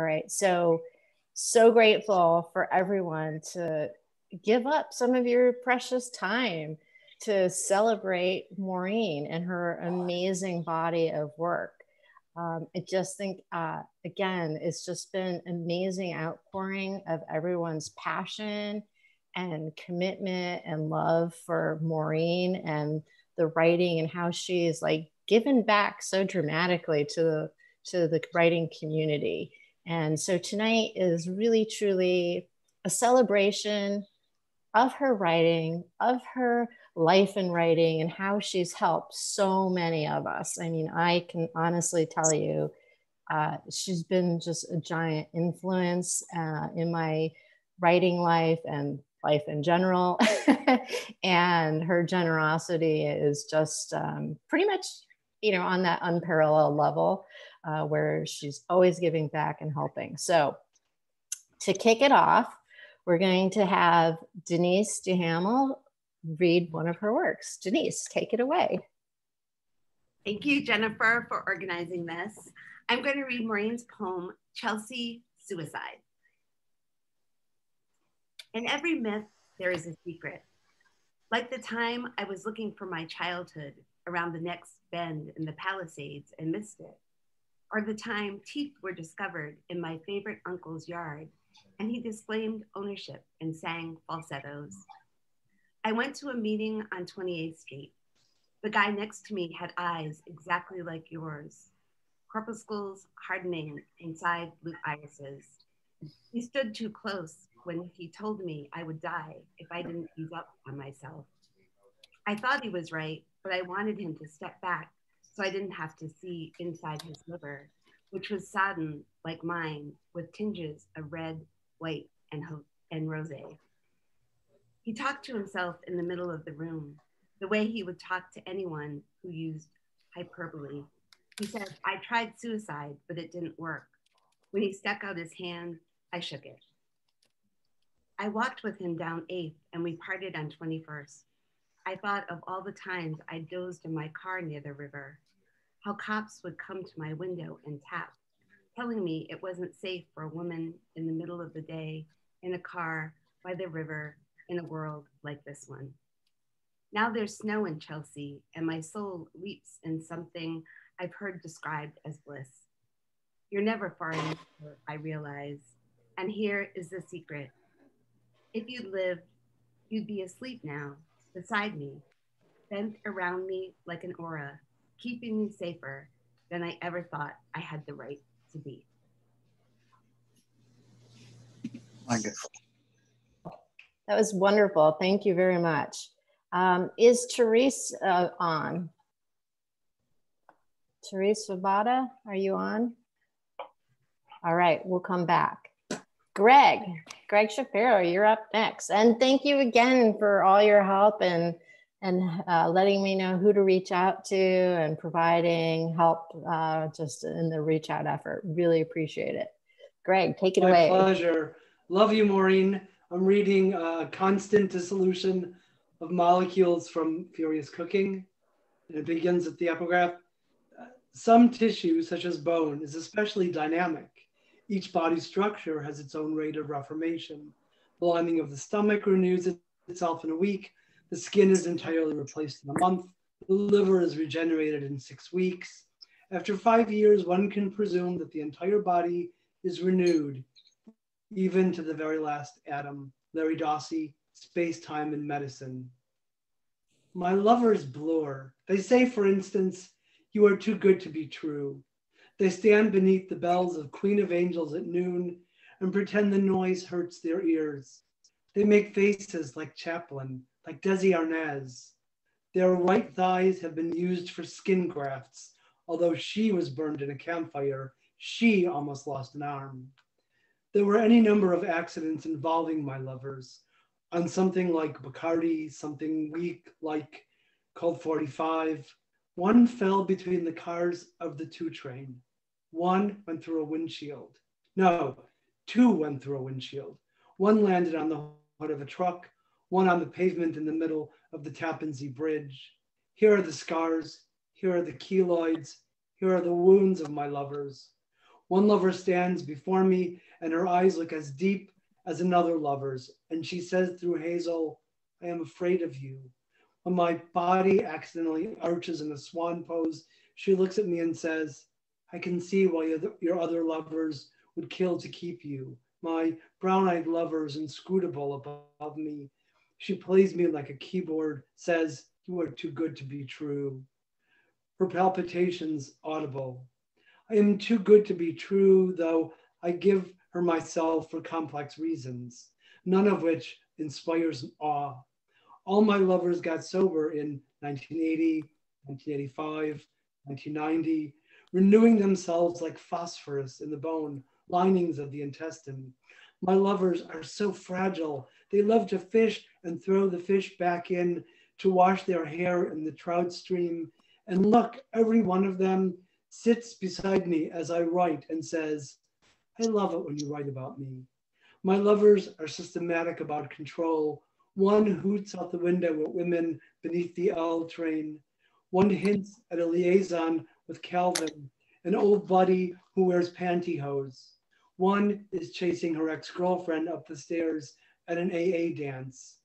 All right. So, so grateful for everyone to give up some of your precious time to celebrate Maureen and her amazing body of work. Um, I just think, uh, again, it's just been amazing outpouring of everyone's passion and commitment and love for Maureen and the writing and how she's like given back so dramatically to the to the writing community. And so tonight is really truly a celebration of her writing, of her life in writing, and how she's helped so many of us. I mean, I can honestly tell you, uh, she's been just a giant influence uh, in my writing life and life in general. and her generosity is just um, pretty much, you know, on that unparalleled level uh, where she's always giving back and helping. So, to kick it off, we're going to have Denise Duhamel read one of her works. Denise, take it away. Thank you, Jennifer, for organizing this. I'm going to read Maureen's poem, Chelsea Suicide. In every myth, there is a secret. Like the time I was looking for my childhood around the next bend in the Palisades and missed it, or the time teeth were discovered in my favorite uncle's yard and he disclaimed ownership and sang falsettos. I went to a meeting on 28th Street. The guy next to me had eyes exactly like yours, corpuscles hardening inside blue irises. He stood too close when he told me I would die if I didn't ease up on myself. I thought he was right, but I wanted him to step back so I didn't have to see inside his liver, which was sodden like mine with tinges of red, white, and, ho- and rose. He talked to himself in the middle of the room, the way he would talk to anyone who used hyperbole. He said, I tried suicide, but it didn't work. When he stuck out his hand, I shook it. I walked with him down 8th and we parted on 21st. I thought of all the times I dozed in my car near the river, how cops would come to my window and tap, telling me it wasn't safe for a woman in the middle of the day in a car by the river in a world like this one. Now there's snow in Chelsea, and my soul leaps in something I've heard described as bliss. You're never far enough, I realize. And here is the secret if you'd lived, you'd be asleep now, beside me, bent around me like an aura, keeping me safer than I ever thought I had the right to be. Wonderful. That was wonderful. Thank you very much. Um, is Therese uh, on? Therese Svoboda, are you on? All right, we'll come back. Greg, Greg Shapiro, you're up next. And thank you again for all your help and and uh, letting me know who to reach out to and providing help uh, just in the reach out effort. Really appreciate it. Greg, take it My away. My pleasure. Love you, Maureen. I'm reading uh, Constant Dissolution of Molecules from Furious Cooking. And it begins at the epigraph. Some tissue, such as bone, is especially dynamic each body structure has its own rate of reformation. The lining of the stomach renews itself in a week. The skin is entirely replaced in a month. The liver is regenerated in six weeks. After five years, one can presume that the entire body is renewed, even to the very last atom. Larry Dossey, Space, Time, and Medicine. My lovers blur. They say, for instance, you are too good to be true. They stand beneath the bells of Queen of Angels at noon and pretend the noise hurts their ears. They make faces like Chaplin, like Desi Arnaz. Their right thighs have been used for skin grafts, although she was burned in a campfire. She almost lost an arm. There were any number of accidents involving my lovers on something like Bacardi, something weak like Colt 45. One fell between the cars of the two train. One went through a windshield. No, two went through a windshield. One landed on the hood of a truck, one on the pavement in the middle of the Tappan Zee Bridge. Here are the scars. Here are the keloids. Here are the wounds of my lovers. One lover stands before me, and her eyes look as deep as another lover's. And she says through Hazel, I am afraid of you. When my body accidentally arches in a swan pose, she looks at me and says, I can see why your other lovers would kill to keep you. My brown eyed lover is inscrutable above me. She plays me like a keyboard, says, You are too good to be true. Her palpitations audible. I am too good to be true, though I give her myself for complex reasons, none of which inspires awe. All my lovers got sober in 1980, 1985, 1990, renewing themselves like phosphorus in the bone linings of the intestine. My lovers are so fragile. They love to fish and throw the fish back in to wash their hair in the trout stream. And look, every one of them sits beside me as I write and says, I love it when you write about me. My lovers are systematic about control. One hoots out the window at women beneath the L train. One hints at a liaison with Calvin, an old buddy who wears pantyhose. One is chasing her ex-girlfriend up the stairs at an AA dance.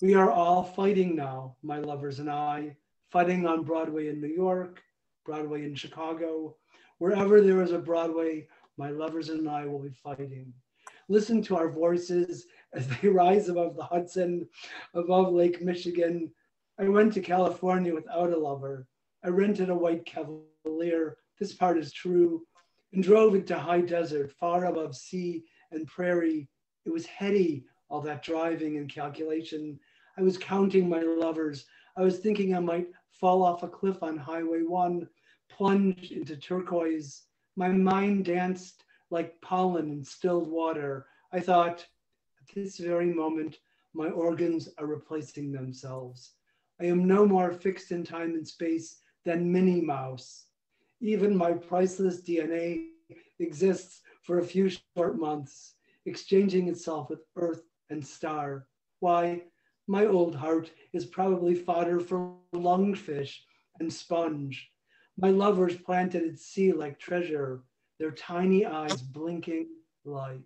We are all fighting now, my lovers and I, fighting on Broadway in New York, Broadway in Chicago. Wherever there is a Broadway, my lovers and I will be fighting. Listen to our voices as they rise above the Hudson, above Lake Michigan. I went to California without a lover. I rented a white Cavalier. This part is true. And drove into high desert, far above sea and prairie. It was heady, all that driving and calculation. I was counting my lovers. I was thinking I might fall off a cliff on Highway 1, plunge into turquoise. My mind danced like pollen in stilled water. I thought, at this very moment, my organs are replacing themselves. I am no more fixed in time and space than Minnie Mouse. Even my priceless DNA exists for a few short months, exchanging itself with earth and star. Why, my old heart is probably fodder for lungfish and sponge. My lovers planted at sea like treasure, their tiny eyes blinking light.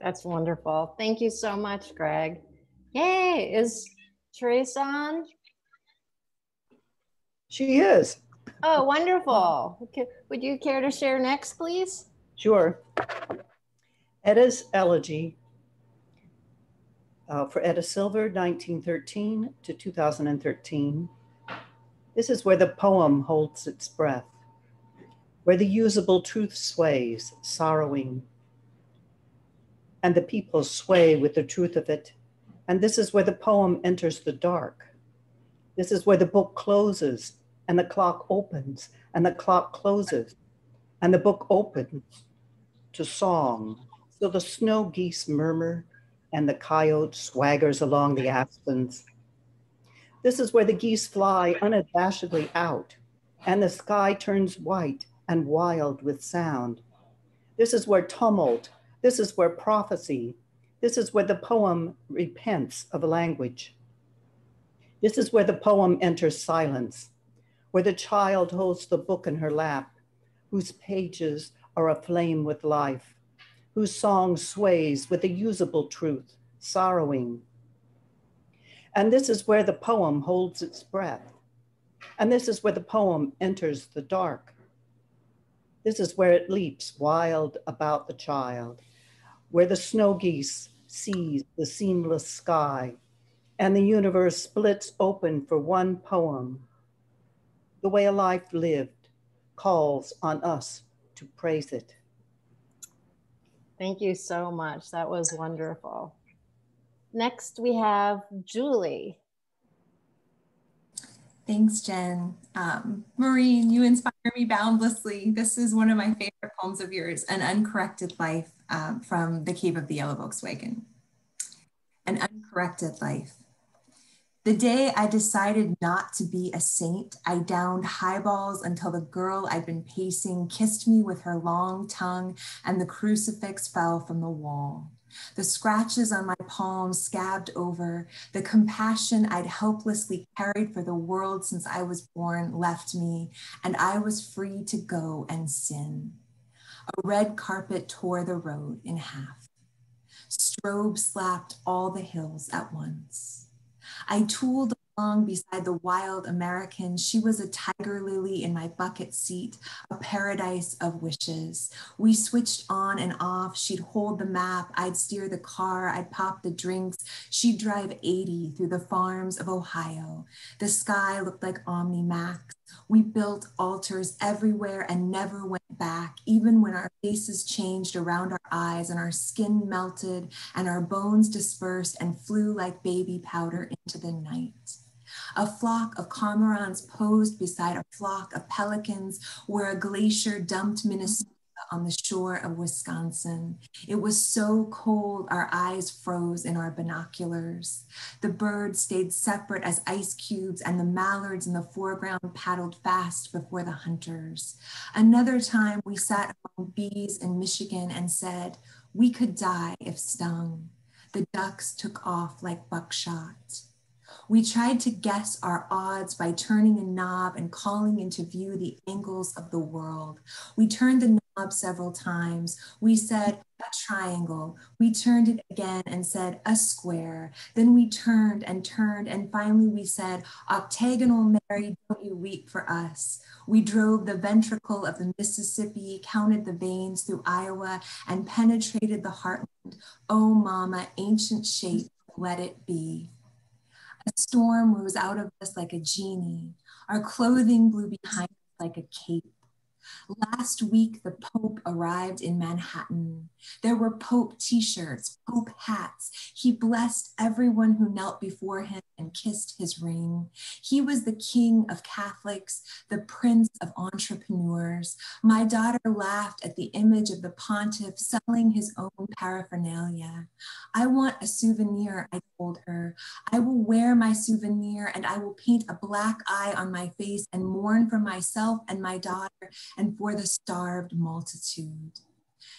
That's wonderful. Thank you so much, Greg. Yay! Is Teresa on? She is. Oh, wonderful. Would you care to share next, please? Sure. Etta's Elegy uh, for Etta Silver, 1913 to 2013. This is where the poem holds its breath, where the usable truth sways, sorrowing, and the people sway with the truth of it. And this is where the poem enters the dark. This is where the book closes and the clock opens and the clock closes and the book opens to song. So the snow geese murmur and the coyote swaggers along the aspens this is where the geese fly unabashedly out, and the sky turns white and wild with sound. This is where tumult, this is where prophecy, this is where the poem repents of language. This is where the poem enters silence, where the child holds the book in her lap, whose pages are aflame with life, whose song sways with a usable truth, sorrowing, and this is where the poem holds its breath. And this is where the poem enters the dark. This is where it leaps wild about the child, where the snow geese sees the seamless sky, and the universe splits open for one poem. The way a life lived calls on us to praise it. Thank you so much. That was wonderful. Next, we have Julie. Thanks, Jen. Um, Maureen, you inspire me boundlessly. This is one of my favorite poems of yours, An Uncorrected Life um, from The Cave of the Yellow Volkswagen. An Uncorrected Life. The day I decided not to be a saint, I downed highballs until the girl I'd been pacing kissed me with her long tongue and the crucifix fell from the wall the scratches on my palms scabbed over, the compassion I'd helplessly carried for the world since I was born left me, and I was free to go and sin. A red carpet tore the road in half. Strobe slapped all the hills at once. I tooled along beside the wild American. She was a tiger lily in my bucket seat, a paradise of wishes. We switched on and off. She'd hold the map. I'd steer the car. I'd pop the drinks. She'd drive 80 through the farms of Ohio. The sky looked like OmniMax. We built altars everywhere and never went back, even when our faces changed around our eyes and our skin melted and our bones dispersed and flew like baby powder into the night. A flock of cormorants posed beside a flock of pelicans where a glacier dumped Minnesota on the shore of Wisconsin. It was so cold, our eyes froze in our binoculars. The birds stayed separate as ice cubes, and the mallards in the foreground paddled fast before the hunters. Another time, we sat among bees in Michigan and said, We could die if stung. The ducks took off like buckshot. We tried to guess our odds by turning a knob and calling into view the angles of the world. We turned the knob several times. We said a triangle. We turned it again and said a square. Then we turned and turned, and finally we said, Octagonal Mary, don't you weep for us. We drove the ventricle of the Mississippi, counted the veins through Iowa, and penetrated the heartland. Oh, mama, ancient shape, let it be. A storm rose out of us like a genie. Our clothing blew behind us like a cape. Last week, the Pope arrived in Manhattan. There were Pope t shirts, Pope hats. He blessed everyone who knelt before him and kissed his ring. He was the king of Catholics, the prince of entrepreneurs. My daughter laughed at the image of the pontiff selling his own paraphernalia. I want a souvenir, I told her. I will wear my souvenir and I will paint a black eye on my face and mourn for myself and my daughter and for the starved multitude.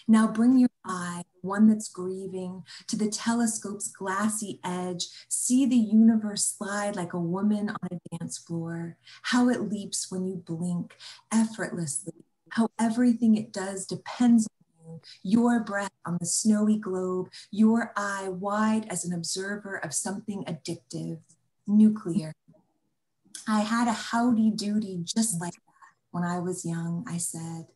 Now bring your eye, one that's grieving, to the telescope's glassy edge. See the universe slide like a woman on a dance floor. How it leaps when you blink effortlessly. How everything it does depends on you. Your breath on the snowy globe, your eye wide as an observer of something addictive, nuclear. I had a howdy doody just like that when I was young, I said.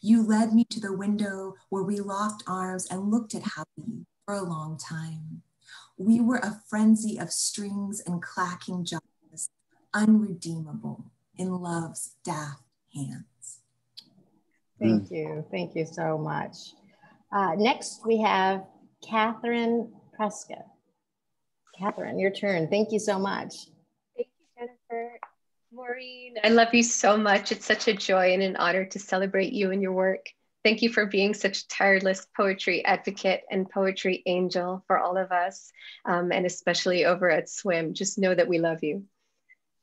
You led me to the window where we locked arms and looked at Happy for a long time. We were a frenzy of strings and clacking jaws, unredeemable in love's daft hands. Thank you. Thank you so much. Uh, next, we have Catherine Prescott. Catherine, your turn. Thank you so much. Maureen, I love you so much. It's such a joy and an honor to celebrate you and your work. Thank you for being such a tireless poetry advocate and poetry angel for all of us, um, and especially over at SWWIM. Just know that we love you.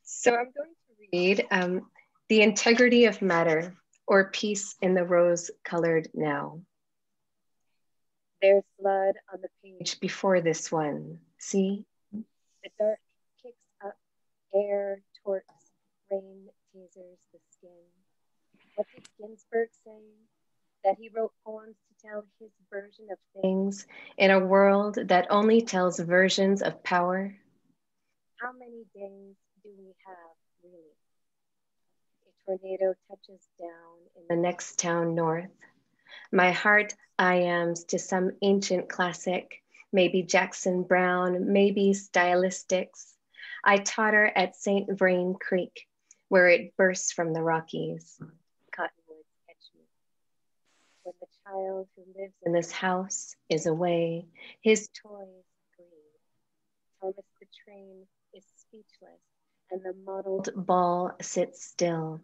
So I'm going to read um, The Integrity of Matter, or Peace in the Rose Colored Now. There's blood on the page before this one. See? The dark kicks up, air torques rain teasers the skin. What did Ginsberg say? That he wrote poems to tell his version of things in a world that only tells versions of power? How many days do we have, really? A tornado touches down in the next town north. My heart I ams to some ancient classic, maybe Jackson Browne, maybe stylistics. I totter at St. Vrain Creek, where it bursts from the Rockies. Cottonwoods catch me. When the child who lives in this house is away, his toys grieve. Thomas the train is speechless, and the mottled ball sits still.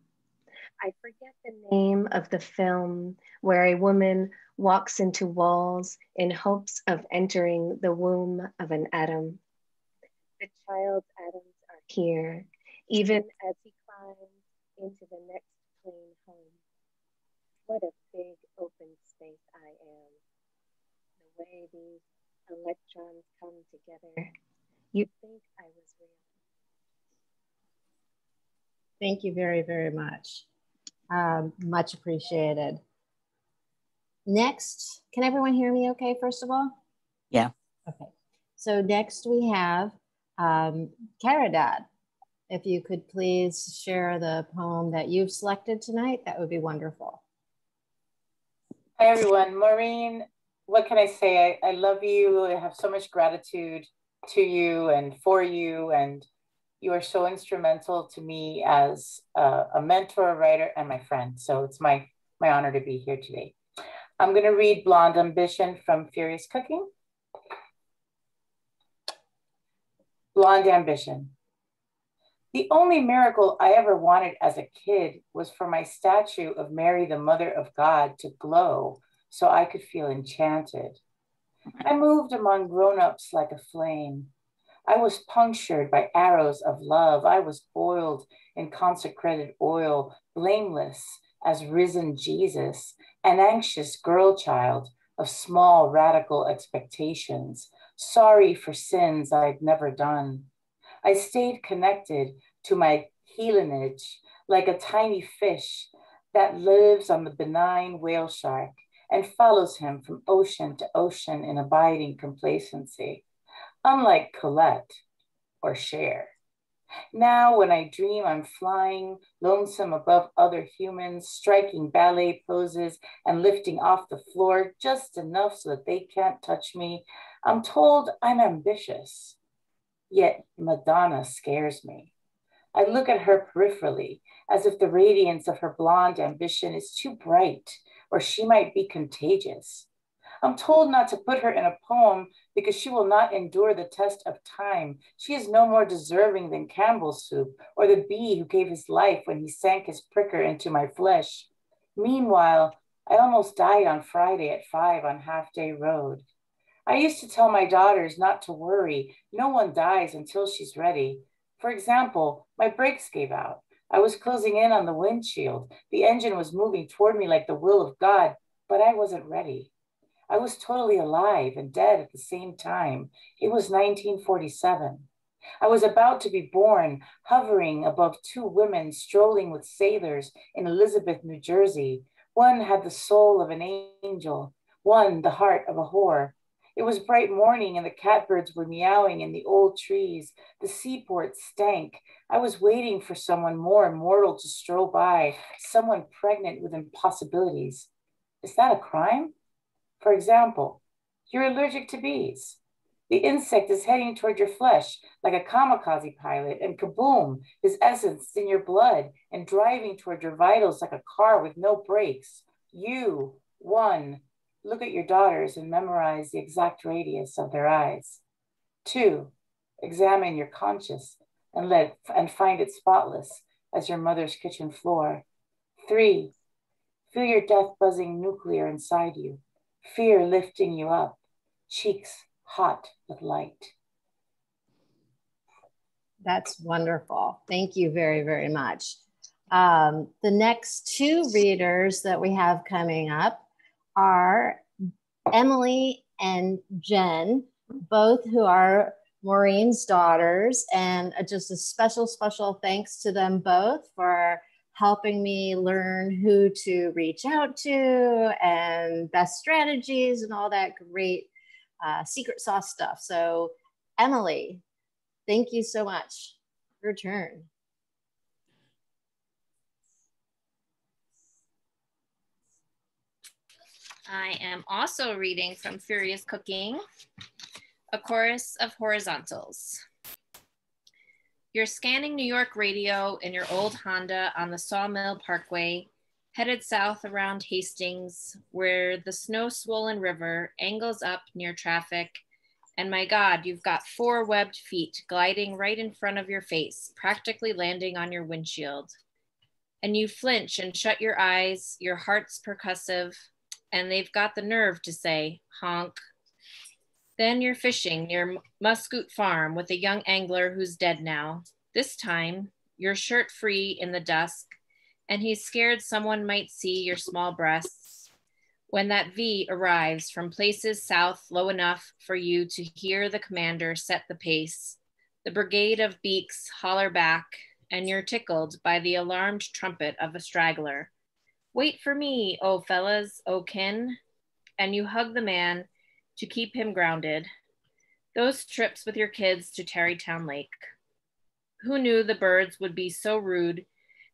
I forget the name of the film where a woman walks into walls in hopes of entering the womb of an atom. The child's atoms are here, even as he into the next plane home. What a big open space I am. The way these electrons come together, you'd think I was real. Thank you very, very much. Um, much appreciated. next, can everyone hear me okay, first of all? Yeah. Okay. So next we have um, Caridad. If you could please share the poem that you've selected tonight, that would be wonderful. Hi, everyone. Maureen, what can I say? I, I love you. I have so much gratitude to you and for you. And you are so instrumental to me as a, a mentor, a writer, and my friend. So it's my, my honor to be here today. I'm going to read Blonde Ambition from Furious Cooking. Blonde Ambition. The only miracle I ever wanted as a kid was for my statue of Mary, the Mother of God, to glow so I could feel enchanted. I moved among grown ups like a flame. I was punctured by arrows of love. I was boiled in consecrated oil, blameless as risen Jesus, an anxious girl child of small radical expectations, sorry for sins I'd never done. I stayed connected to my heelinage like a tiny fish that lives on the benign whale shark and follows him from ocean to ocean in abiding complacency, unlike Colette or Cher. Now, when I dream I'm flying, lonesome above other humans, striking ballet poses and lifting off the floor just enough so that they can't touch me, I'm told I'm ambitious. Yet Madonna scares me. I look at her peripherally as if the radiance of her blonde ambition is too bright or she might be contagious. I'm told not to put her in a poem because she will not endure the test of time. She is no more deserving than Campbell's soup or the bee who gave his life when he sank his pricker into my flesh. Meanwhile, I almost died on Friday at five on Half Day Road. I used to tell my daughters not to worry. No one dies until she's ready. For example, my brakes gave out. I was closing in on the windshield. The engine was moving toward me like the will of God, but I wasn't ready. I was totally alive and dead at the same time. It was 1947. I was about to be born, hovering above two women strolling with sailors in Elizabeth, New Jersey. One had the soul of an angel, one the heart of a whore. It was bright morning and the catbirds were meowing in the old trees. The seaport stank. I was waiting for someone more immortal to stroll by, someone pregnant with impossibilities. Is that a crime? For example, you're allergic to bees. The insect is heading toward your flesh like a kamikaze pilot, and kaboom, his essence is in your blood and driving toward your vitals like a car with no brakes. You, one, look at your daughters and memorize the exact radius of their eyes. Two, examine your conscience and let and find it spotless as your mother's kitchen floor. Three, feel your death buzzing nuclear inside you fear lifting you up, cheeks hot with light. That's wonderful. Thank you very, very much. Um, the next two readers that we have coming up are Emily and Jen, both who are Maureen's daughters. And just a special, special thanks to them both for helping me learn who to reach out to and best strategies and all that great uh, secret sauce stuff. So, Emily, thank you so much. Your turn. I am also reading from Furious Cooking, A Chorus of Horizontals. You're scanning New York radio in your old Honda on the Sawmill Parkway, headed south around Hastings, where the snow swollen river angles up near traffic. And my God, you've got four webbed feet gliding right in front of your face, practically landing on your windshield. And you flinch and shut your eyes, your heart's percussive, and they've got the nerve to say, honk, then you're fishing near Muscoot Farm with a young angler who's dead now. This time, you're shirt free in the dusk, and he's scared someone might see your small breasts. When that V arrives from places south low enough for you to hear the commander set the pace, the brigade of beaks holler back, and you're tickled by the alarmed trumpet of a straggler. Wait for me, oh fellas, oh kin. and you hug the man to keep him grounded. Those trips with your kids to Tarrytown Lake. Who knew the birds would be so rude?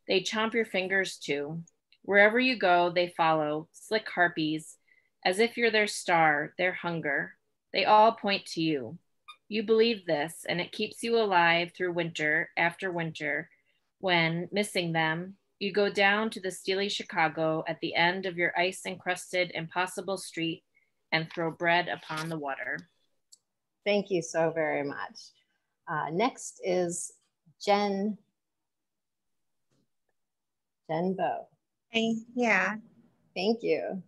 They chomp your fingers too. Wherever you go, they follow, slick harpies, as if you're their star, their hunger. They all point to you. You believe this, and it keeps you alive through winter after winter when, missing them, you go down to the steely Chicago at the end of your ice encrusted, impossible street and throw bread upon the water. Thank you so very much. Uh, next is Jen. Jen Bowe. Hey, yeah. Thank you.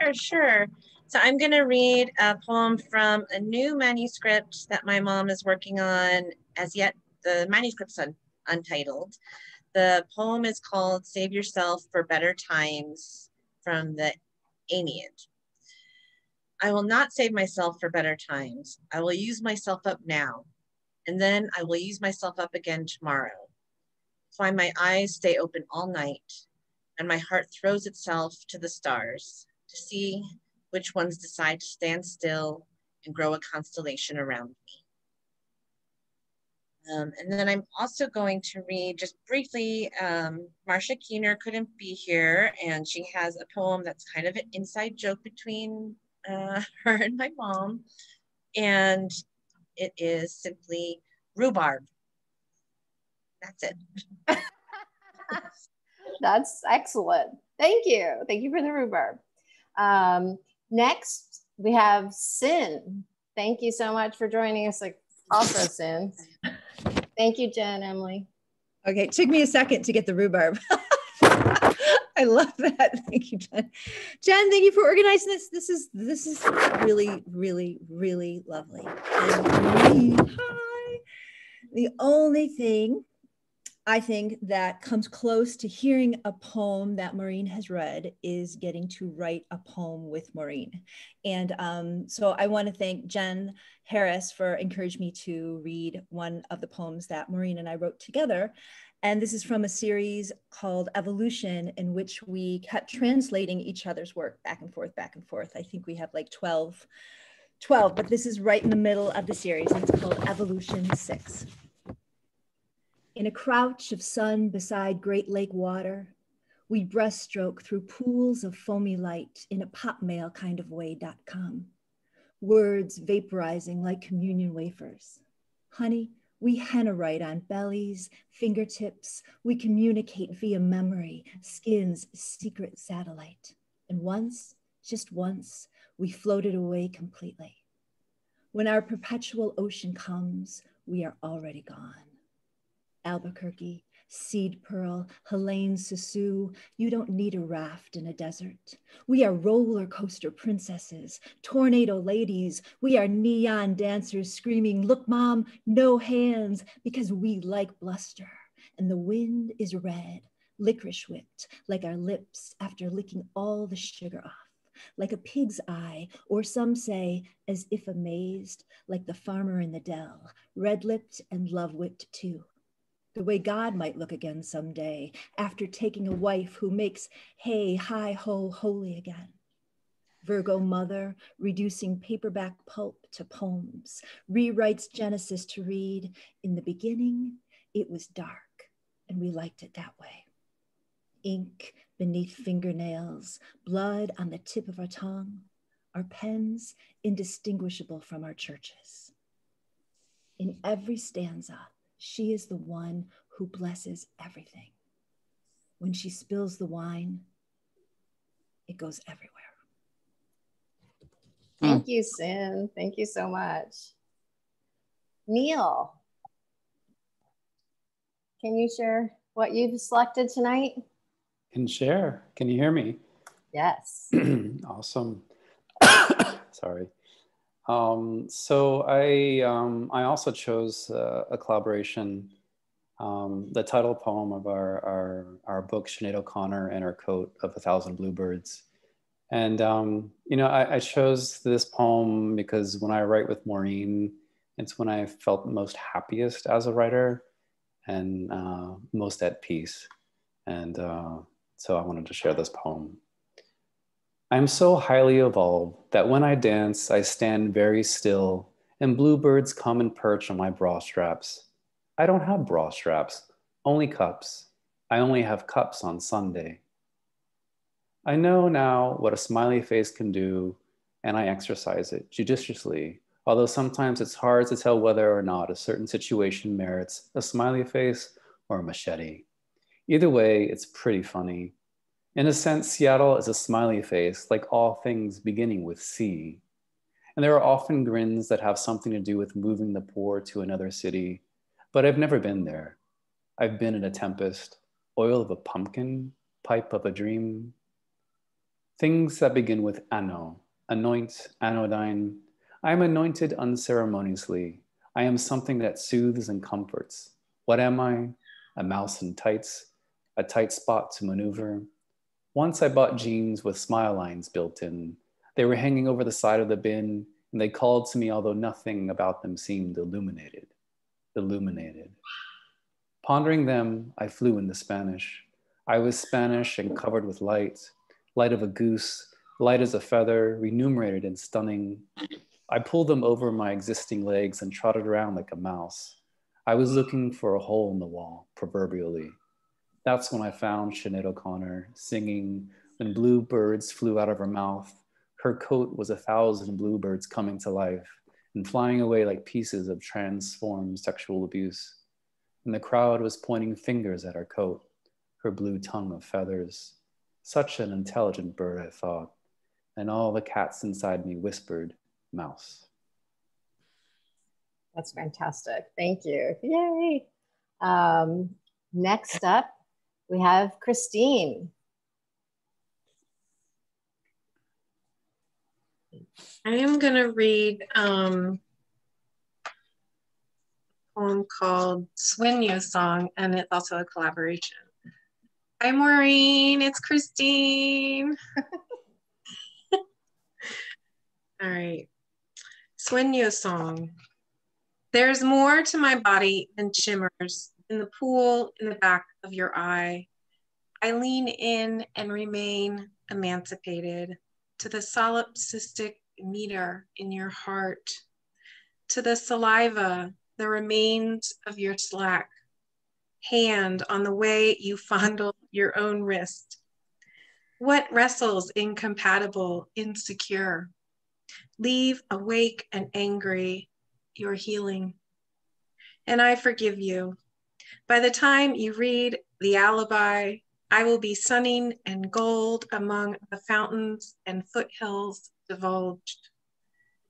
For sure. So I'm going to read a poem from a new manuscript that my mom is working on. As yet, the manuscript's un untitled. The poem is called Save Yourself for Better Times from the Aeneid. I will not save myself for better times. I will use myself up now, and then I will use myself up again tomorrow. Find my eyes stay open all night, and my heart throws itself to the stars to see which ones decide to stand still and grow a constellation around me. Um, and then I'm also going to read just briefly, um, Marcia Keener couldn't be here and she has a poem that's kind of an inside joke between uh, her and my mom. And it is simply rhubarb. That's it. That's excellent. Thank you. Thank you for the rhubarb. Um, next, we have cin. Thank you so much for joining us. Like also, cin. Thank you, Jen, Emily. Okay, it took me a second to get the rhubarb. I love that. Thank you, Jen. Jen, thank you for organizing this. This is this is really, really, really lovely. And hi. The only thing I think that comes close to hearing a poem that Maureen has read is getting to write a poem with Maureen. And um, so I want to thank Jen Harris for encouraging me to read one of the poems that Maureen and I wrote together. And this is from a series called Evolution, in which we kept translating each other's work back and forth, back and forth. I think we have like 12, 12 but this is right in the middle of the series, and it's called Evolution 6. In a crouch of sun beside Great Lake water, we breaststroke through pools of foamy light in a pop mail kind of way.com. Words vaporizing like communion wafers. Honey, we henna write on bellies, fingertips. We communicate via memory, skin's secret satellite. And once, just once, we floated away completely. When our perpetual ocean comes, we are already gone. Albuquerque, Seed Pearl, Helene Susu, you don't need a raft in a desert. We are roller coaster princesses, tornado ladies. We are neon dancers screaming, Look, mom, no hands, because we like bluster. And the wind is red, licorice whipped, like our lips after licking all the sugar off like a pig's eye, or some say, as if amazed, like the farmer in the dell, red lipped and love whipped too the way God might look again someday after taking a wife who makes hey, hi, ho, holy again. Virgo mother, reducing paperback pulp to poems, rewrites Genesis to read In the beginning, it was dark, and we liked it that way. Ink beneath fingernails, blood on the tip of our tongue, our pens indistinguishable from our churches. In every stanza, she is the one who blesses everything. When she spills the wine, it goes everywhere. Hmm. Thank you, cin. Thank you so much. Neil, can you share what you've selected tonight? Can share. Can you hear me? Yes. awesome. Sorry. Um, so I um, I also chose uh, a collaboration, um, the title poem of our our, our book Sinead O'Connor and her coat of a thousand bluebirds, and um, you know I, I, chose this poem because when I write with Maureen, it's when I felt most happiest as a writer, and uh, most at peace, and uh, so I wanted to share this poem. I am so highly evolved that when I dance, I stand very still and bluebirds come and perch on my bra straps. I don't have bra straps, only cups. I only have cups on Sunday. I know now what a smiley face can do, and I exercise it judiciously, although sometimes it's hard to tell whether or not a certain situation merits a smiley face or a machete. Either way, it's pretty funny. In a sense, Seattle is a smiley face, like all things beginning with C. And there are often grins that have something to do with moving the poor to another city, but I've never been there. I've been in a tempest, oil of a pumpkin, pipe of a dream. Things that begin with ano, anoint, anodyne. I am anointed unceremoniously. I am something that soothes and comforts. What am I? A mouse in tights, a tight spot to maneuver. Once I bought jeans with smile lines built in. They were hanging over the side of the bin, and they called to me, although nothing about them seemed illuminated. Illuminated. Pondering them, I flew into Spanish. I was Spanish and covered with light, light of a goose, light as a feather, remunerated and stunning. I pulled them over my existing legs and trotted around like a mouse. I was looking for a hole in the wall, proverbially. That's when I found Sinead O'Connor singing When Blue Birds Flew Out of Her Mouth. Her coat was a thousand bluebirds coming to life and flying away like pieces of transformed sexual abuse. And the crowd was pointing fingers at her coat, her blue tongue of feathers. Such an intelligent bird, I thought. And all the cats inside me whispered, mouse. That's fantastic. Thank you. Yay. Um, next up, we have Kristine. I am going to read um, a poem called Sueño Song, and it's also a collaboration. Hi, Maureen. It's Kristine. All right. Sueño Song. There's more to my body than shimmers in the pool in the back of your eye. I lean in and remain emancipated to the solipsistic meter in your heart, to the saliva, the remains of your slack, hand on the way you fondle your own wrist. What wrestles incompatible, insecure? Leave awake and angry your healing. And I forgive you. By the time you read The Alibi, I will be sunning and gold among the fountains and foothills divulged,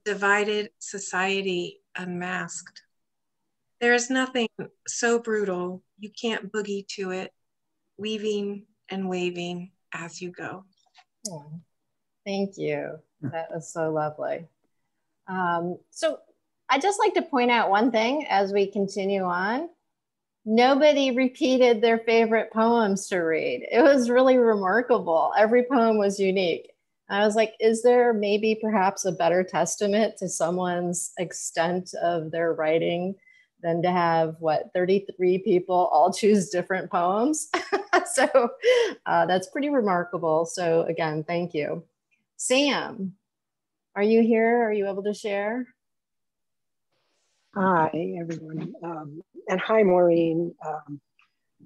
divided society unmasked. There is nothing so brutal you can't boogie to it, weaving and waving as you go. Thank you. That was so lovely. Um, so I'd just like to point out one thing as we continue on. Nobody repeated their favorite poems to read. It was really remarkable. Every poem was unique. I was like, is there maybe perhaps a better testament to someone's extent of their writing than to have what 33 people all choose different poems? so uh, that's pretty remarkable. So, again, thank you. Sam, are you here? Are you able to share? Hi, everyone. Um, and hi, Maureen. Um,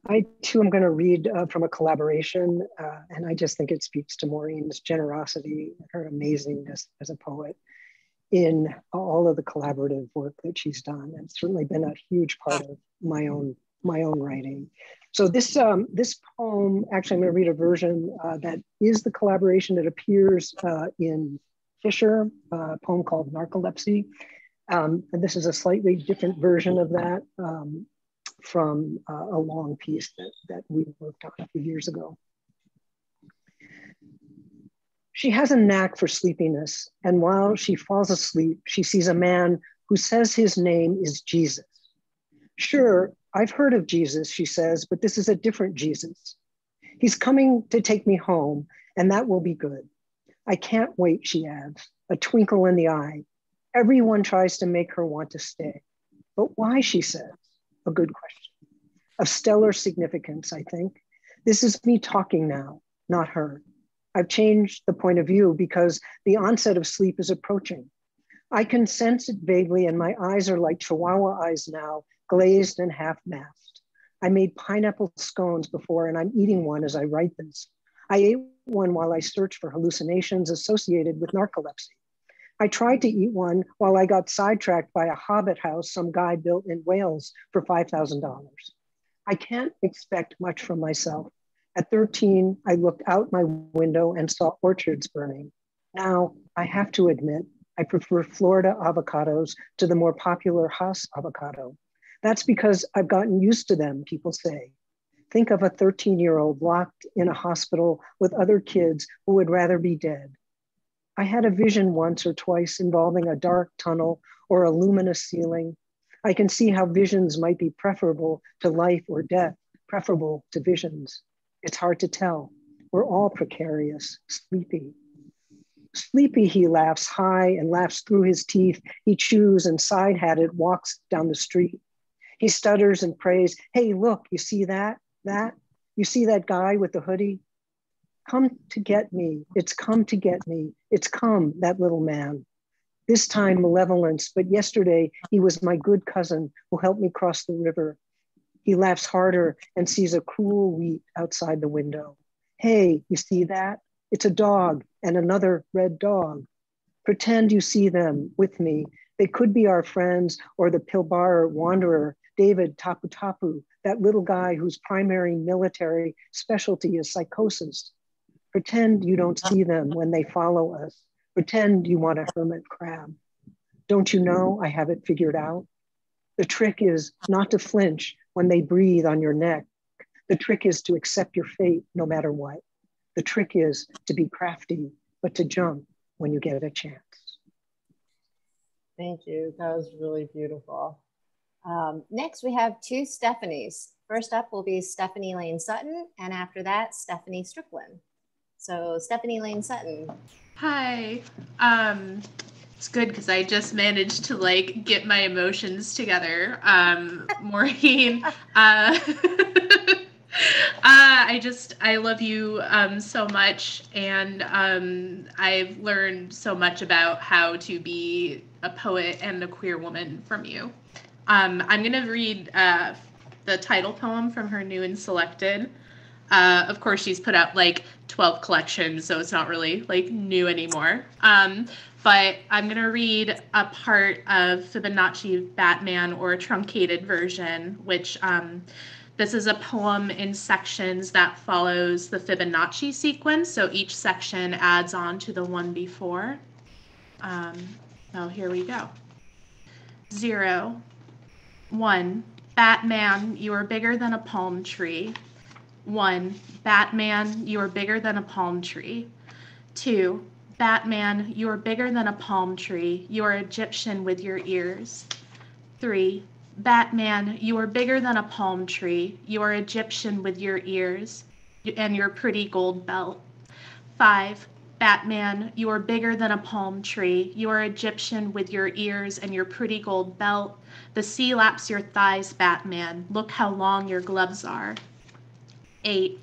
I too am going to read uh, from a collaboration, uh, and I just think it speaks to Maureen's generosity, her amazingness as a poet in all of the collaborative work that she's done. And certainly been a huge part of my own my own writing. So this um, this poem, actually, I'm going to read a version uh, that is the collaboration that appears uh, in Fisher, uh, a poem called Narcolepsy. Um, and this is a slightly different version of that. Um, from uh, a long piece that, that we worked on a few years ago. She has a knack for sleepiness, and while she falls asleep, she sees a man who says his name is Jesus. Sure, I've heard of Jesus, she says, but this is a different Jesus. He's coming to take me home, and that will be good. I can't wait, she adds, a twinkle in the eye. Everyone tries to make her want to stay. But why, she says, a good question of stellar significance, I think. This is me talking now, not her. I've changed the point of view because the onset of sleep is approaching. I can sense it vaguely, and my eyes are like chihuahua eyes now, glazed and half masked. I made pineapple scones before, and I'm eating one as I write this. I ate one while I searched for hallucinations associated with narcolepsy. I tried to eat one while I got sidetracked by a hobbit house some guy built in Wales for $5,000. I can't expect much from myself. At 13, I looked out my window and saw orchards burning. Now, I have to admit, I prefer Florida avocados to the more popular Hass avocado. That's because I've gotten used to them, people say. Think of a 13 year old locked in a hospital with other kids who would rather be dead. I had a vision once or twice involving a dark tunnel or a luminous ceiling. I can see how visions might be preferable to life or death, preferable to visions. It's hard to tell. We're all precarious, sleepy. Sleepy, he laughs high and laughs through his teeth. He chews and side hatted walks down the street. He stutters and prays, Hey, look, you see that? That? You see that guy with the hoodie? Come to get me. It's come to get me. It's come, that little man. This time, malevolence, but yesterday he was my good cousin who helped me cross the river. He laughs harder and sees a cool wheat outside the window. Hey, you see that? It's a dog and another red dog. Pretend you see them with me. They could be our friends or the Pilbara wanderer, David Tapu Tapu, that little guy whose primary military specialty is psychosis. Pretend you don't see them when they follow us. Pretend you want a hermit crab. Don't you know I have it figured out? The trick is not to flinch when they breathe on your neck. The trick is to accept your fate no matter what. The trick is to be crafty, but to jump when you get a chance. Thank you. That was really beautiful. Um, next, we have two Stephanies. First up will be Stephanie Lane Sutton, and after that, Stephanie Strickland. So, Stephanie Lane Sutton. Hi. Um, it's good because I just managed to like get my emotions together. Um, Maureen, uh, uh, I just I love you um, so much, and um, I've learned so much about how to be a poet and a queer woman from you. Um, I'm gonna read uh, the title poem from her new and selected. Uh, of course, she's put out like 12 collections, so it's not really like new anymore. Um, but I'm going to read a part of Fibonacci Batman or a truncated version, which um, this is a poem in sections that follows the Fibonacci sequence. So each section adds on to the one before. Um, so here we go. Zero, one, Batman, you are bigger than a palm tree. One, Batman, you are bigger than a palm tree. Two, Batman, you are bigger than a palm tree. You are Egyptian with your ears. Three, Batman, you are bigger than a palm tree. You are Egyptian with your ears and your pretty gold belt. Five, Batman, you are bigger than a palm tree. You are Egyptian with your ears and your pretty gold belt. The sea laps your thighs, Batman. Look how long your gloves are. Eight,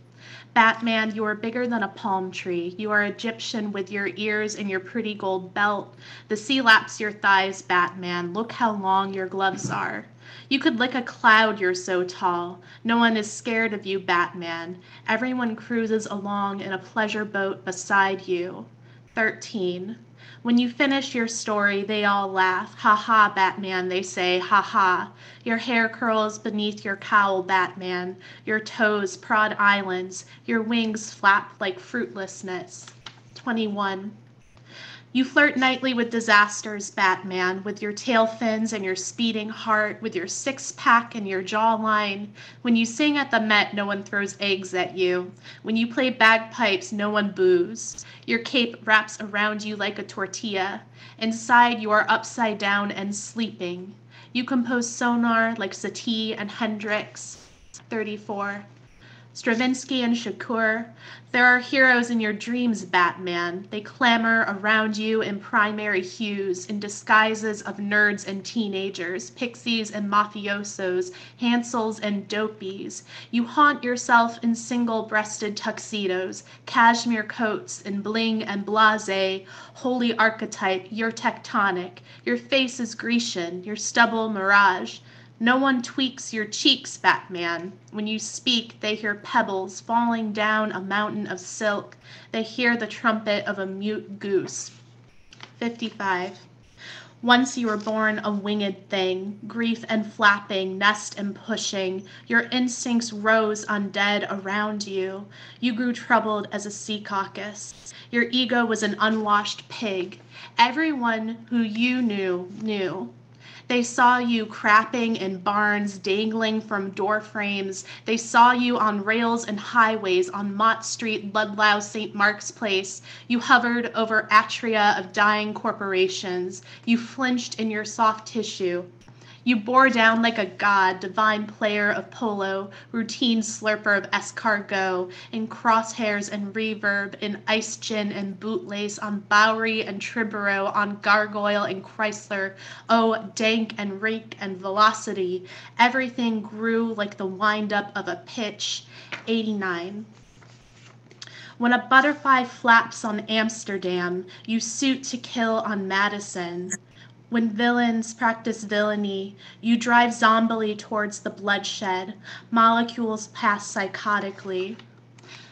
Batman, you are bigger than a palm tree. You are Egyptian with your ears and your pretty gold belt. The sea laps your thighs, Batman. Look how long your gloves are. You could lick a cloud, you're so tall. No one is scared of you, Batman. Everyone cruises along in a pleasure boat beside you. 13. When you finish your story, they all laugh. Ha ha, Batman, they say, ha ha. Your hair curls beneath your cowl, Batman. Your toes prod islands. Your wings flap like fruitlessness. 21. You flirt nightly with disasters, Batman, with your tail fins and your speeding heart, with your six pack and your jawline. When you sing at the Met, no one throws eggs at you. When you play bagpipes, no one boos. Your cape wraps around you like a tortilla. Inside, you are upside down and sleeping. You compose sonar like Satie and Hendrix. 34. Stravinsky and Shakur. There are heroes in your dreams, Batman. They clamor around you in primary hues, in disguises of nerds and teenagers, pixies and mafiosos, Hansels and dopies. You haunt yourself in single breasted tuxedos, cashmere coats, and bling and blase. Holy archetype, you're tectonic. Your face is Grecian, your stubble mirage. No one tweaks your cheeks, Batman. When you speak, they hear pebbles falling down a mountain of silk. They hear the trumpet of a mute goose. 55. Once you were born a winged thing, grief and flapping, nest and pushing. Your instincts rose undead around you. You grew troubled as a sea caucus. Your ego was an unwashed pig. Everyone who you knew knew. They saw you crapping in barns, dangling from door frames. They saw you on rails and highways on Mott Street, Ludlow, St. Mark's Place. You hovered over atria of dying corporations. You flinched in your soft tissue. You bore down like a god, divine player of polo, routine slurper of escargot, in crosshairs and reverb, in ice gin and bootlace, on Bowery and Triborough, on Gargoyle and Chrysler. Oh, dank and rake and velocity. Everything grew like the windup of a pitch. 89. When a butterfly flaps on Amsterdam, you suit to kill on Madison. When villains practice villainy, you drive zombily towards the bloodshed. Molecules pass psychotically.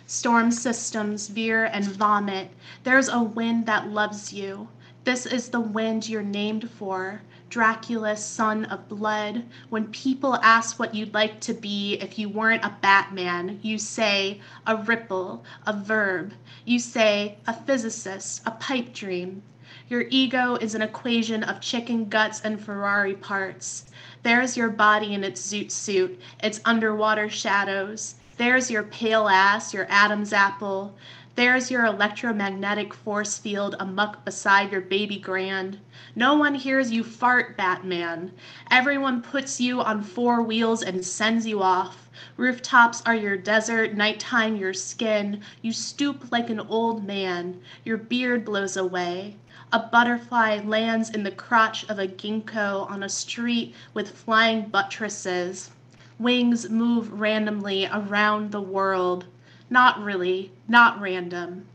Storm systems veer and vomit. There's a wind that loves you. This is the wind you're named for. Dracula, son of blood. When people ask what you'd like to be if you weren't a Batman, you say a ripple, a verb. You say a physicist, a pipe dream. Your ego is an equation of chicken guts and Ferrari parts. There's your body in its zoot suit, its underwater shadows. There's your pale ass, your Adam's apple. There's your electromagnetic force field amuck beside your baby grand. No one hears you fart, Batman. Everyone puts you on four wheels and sends you off. Rooftops are your desert, nighttime your skin. You stoop like an old man. Your beard blows away. A butterfly lands in the crotch of a ginkgo on a street with flying buttresses. Wings move randomly around the world. Not really, not random.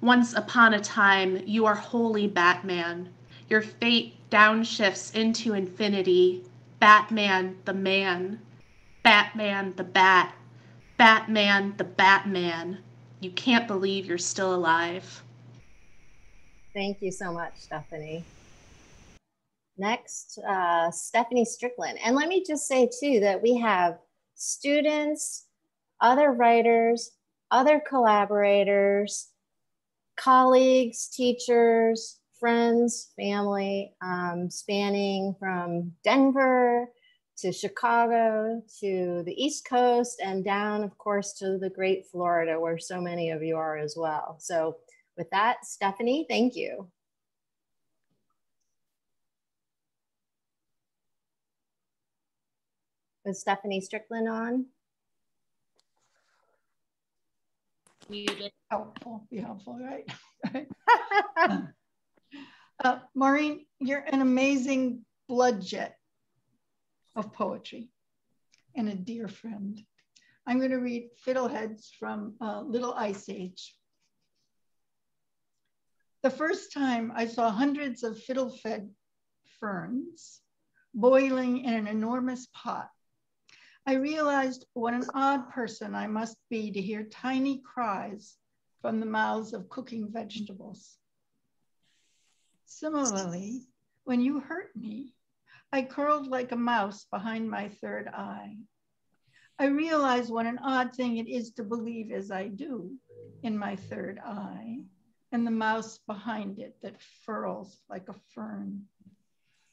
Once upon a time, you are wholly Batman. Your fate downshifts into infinity. Batman the man. Batman the bat. Batman the Batman. You can't believe you're still alive. Thank you so much, Stephanie. Next, uh, Stephanie Strickland. And let me just say too that we have students, other writers, other collaborators, colleagues, teachers, friends, family, um, spanning from Denver to Chicago to the East Coast and down, of course, to the great Florida, where so many of you are as well. So with that, Stephanie, thank you. Is Stephanie Strickland on? Muted. Helpful, be helpful, right? uh, Maureen, you're an amazing blood jet of poetry and a dear friend. I'm going to read Fiddleheads from uh, Little Ice Age. The first time I saw hundreds of fiddlehead ferns boiling in an enormous pot, I realized what an odd person I must be to hear tiny cries from the mouths of cooking vegetables. Similarly, when you hurt me, I curled like a mouse behind my third eye. I realized what an odd thing it is to believe as I do in my third eye and the mouse behind it that furls like a fern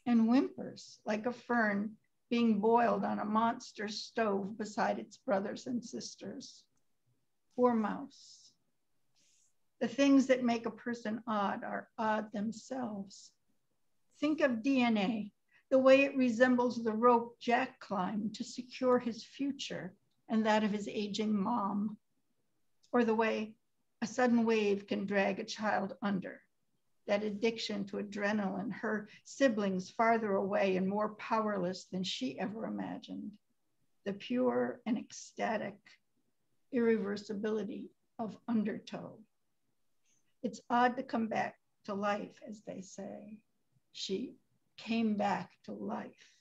and whimpers like a fern being boiled on a monster stove beside its brothers and sisters. Poor mouse. The things that make a person odd are odd themselves. Think of DNA, the way it resembles the rope Jack climbed to secure his future and that of his aging mom, or the way a sudden wave can drag a child under. That addiction to adrenaline, her siblings farther away and more powerless than she ever imagined. The pure and ecstatic irreversibility of undertow. It's odd to come back to life, as they say. She came back to life.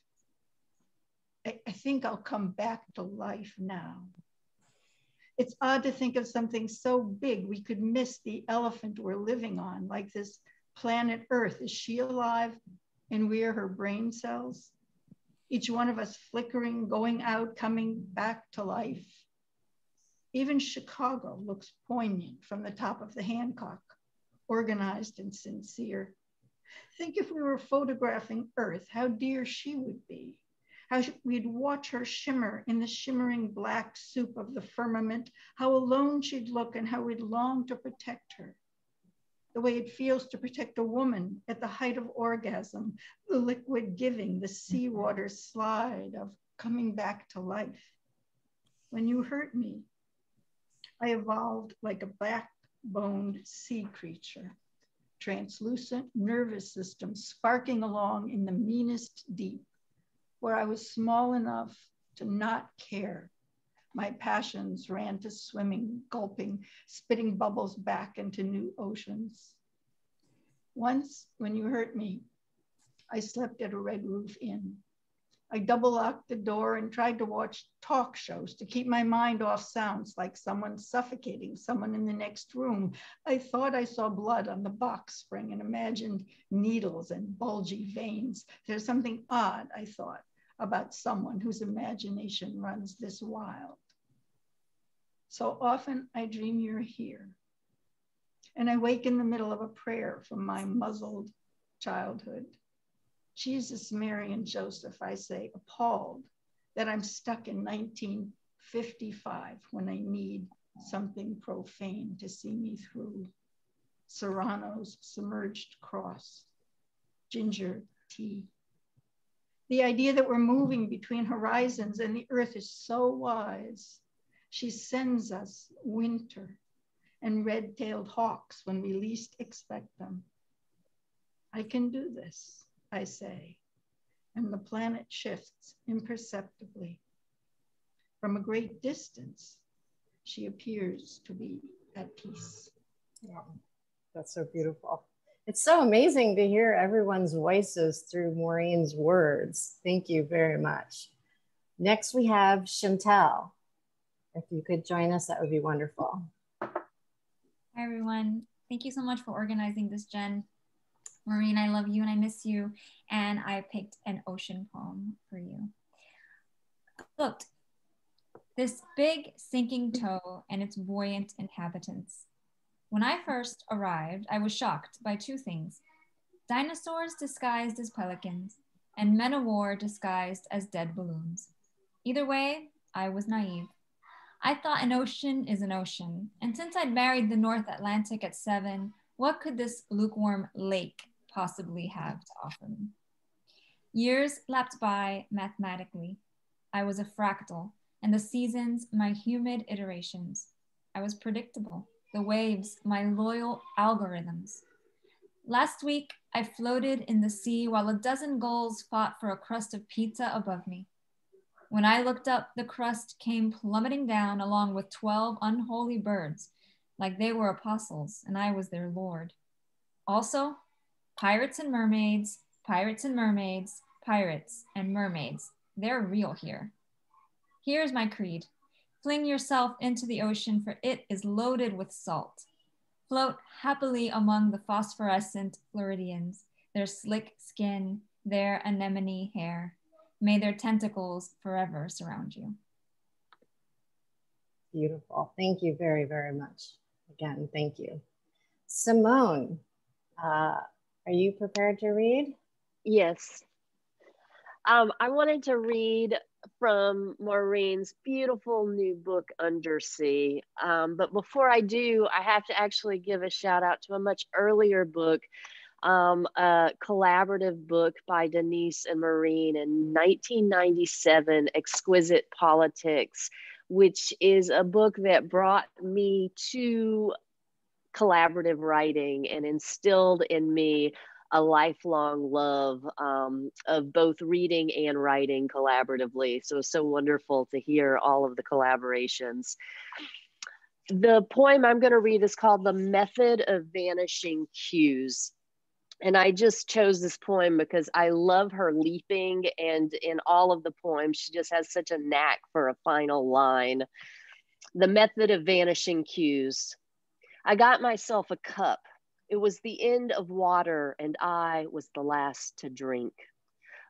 I, I think I'll come back to life now. It's odd to think of something so big we could miss the elephant we're living on, like this planet Earth. Is she alive and we are her brain cells? Each one of us flickering, going out, coming back to life. Even Chicago looks poignant from the top of the Hancock, organized and sincere. Think if we were photographing Earth, how dear she would be how we'd watch her shimmer in the shimmering black soup of the firmament, how alone she'd look and how we'd long to protect her. The way it feels to protect a woman at the height of orgasm, the liquid giving, the seawater slide of coming back to life. When you hurt me, I evolved like a backboned sea creature, translucent nervous system sparking along in the meanest deep where I was small enough to not care. My passions ran to swimming, gulping, spitting bubbles back into new oceans. Once, when you hurt me, I slept at a Red Roof Inn. I double locked the door and tried to watch talk shows to keep my mind off sounds like someone suffocating someone in the next room. I thought I saw blood on the box spring and imagined needles and bulgy veins. There's something odd, I thought, about someone whose imagination runs this wild. So often I dream you're here. And I wake in the middle of a prayer from my muzzled childhood. Jesus, Mary, and Joseph, I say, appalled that I'm stuck in 1955 when I need something profane to see me through. Serrano's submerged cross, ginger tea, the idea that we're moving between horizons and the earth is so wise. She sends us winter and red tailed hawks when we least expect them. I can do this, I say, and the planet shifts imperceptibly. From a great distance, she appears to be at peace. Yeah, that's so beautiful. It's so amazing to hear everyone's voices through Maureen's words. Thank you very much. Next, we have Chantel. If you could join us, that would be wonderful. Hi, everyone. Thank you so much for organizing this, Jen. Maureen, I love you and I miss you. And I picked an ocean poem for you. Look, this big sinking toe and its buoyant inhabitants when I first arrived, I was shocked by two things dinosaurs disguised as pelicans, and men of war disguised as dead balloons. Either way, I was naive. I thought an ocean is an ocean, and since I'd married the North Atlantic at seven, what could this lukewarm lake possibly have to offer me? Years lapped by mathematically. I was a fractal, and the seasons my humid iterations. I was predictable the waves, my loyal algorithms. Last week, I floated in the sea while a dozen gulls fought for a crust of pizza above me. When I looked up, the crust came plummeting down along with 12 unholy birds, like they were apostles and I was their Lord. Also, pirates and mermaids, pirates and mermaids, pirates and mermaids. They're real here. Here's my creed Fling yourself into the ocean, for it is loaded with salt. Float happily among the phosphorescent Floridians, their slick skin, their anemone hair. May their tentacles forever surround you. Beautiful. Thank you very, very much. Again, thank you. Simone, uh, are you prepared to read? Yes. Um, I wanted to read from Maureen's beautiful new book, Undersea. Um, but before I do, I have to actually give a shout out to a much earlier book, um, a collaborative book by Denise and Maureen in 1997, Exquisite Politics, which is a book that brought me to collaborative writing and instilled in me a lifelong love um, of both reading and writing collaboratively. So, so wonderful to hear all of the collaborations. The poem I'm going to read is called The Method of Vanishing Cues. And I just chose this poem because I love her leaping, and in all of the poems, she just has such a knack for a final line. The Method of Vanishing Cues. I got myself a cup it was the end of water, and I was the last to drink.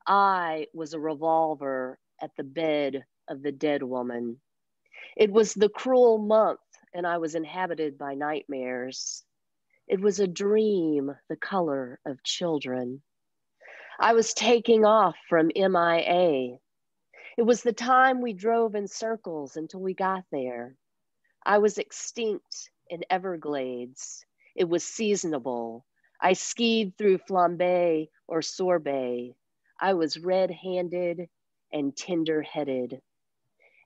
I was a revolver at the bed of the dead woman. It was the cruel month, and I was inhabited by nightmares. It was a dream, the color of children. I was taking off from MIA. It was the time we drove in circles until we got there. I was extinct in Everglades. It was seasonable. I skied through flambe or sorbet. I was red handed and tender headed.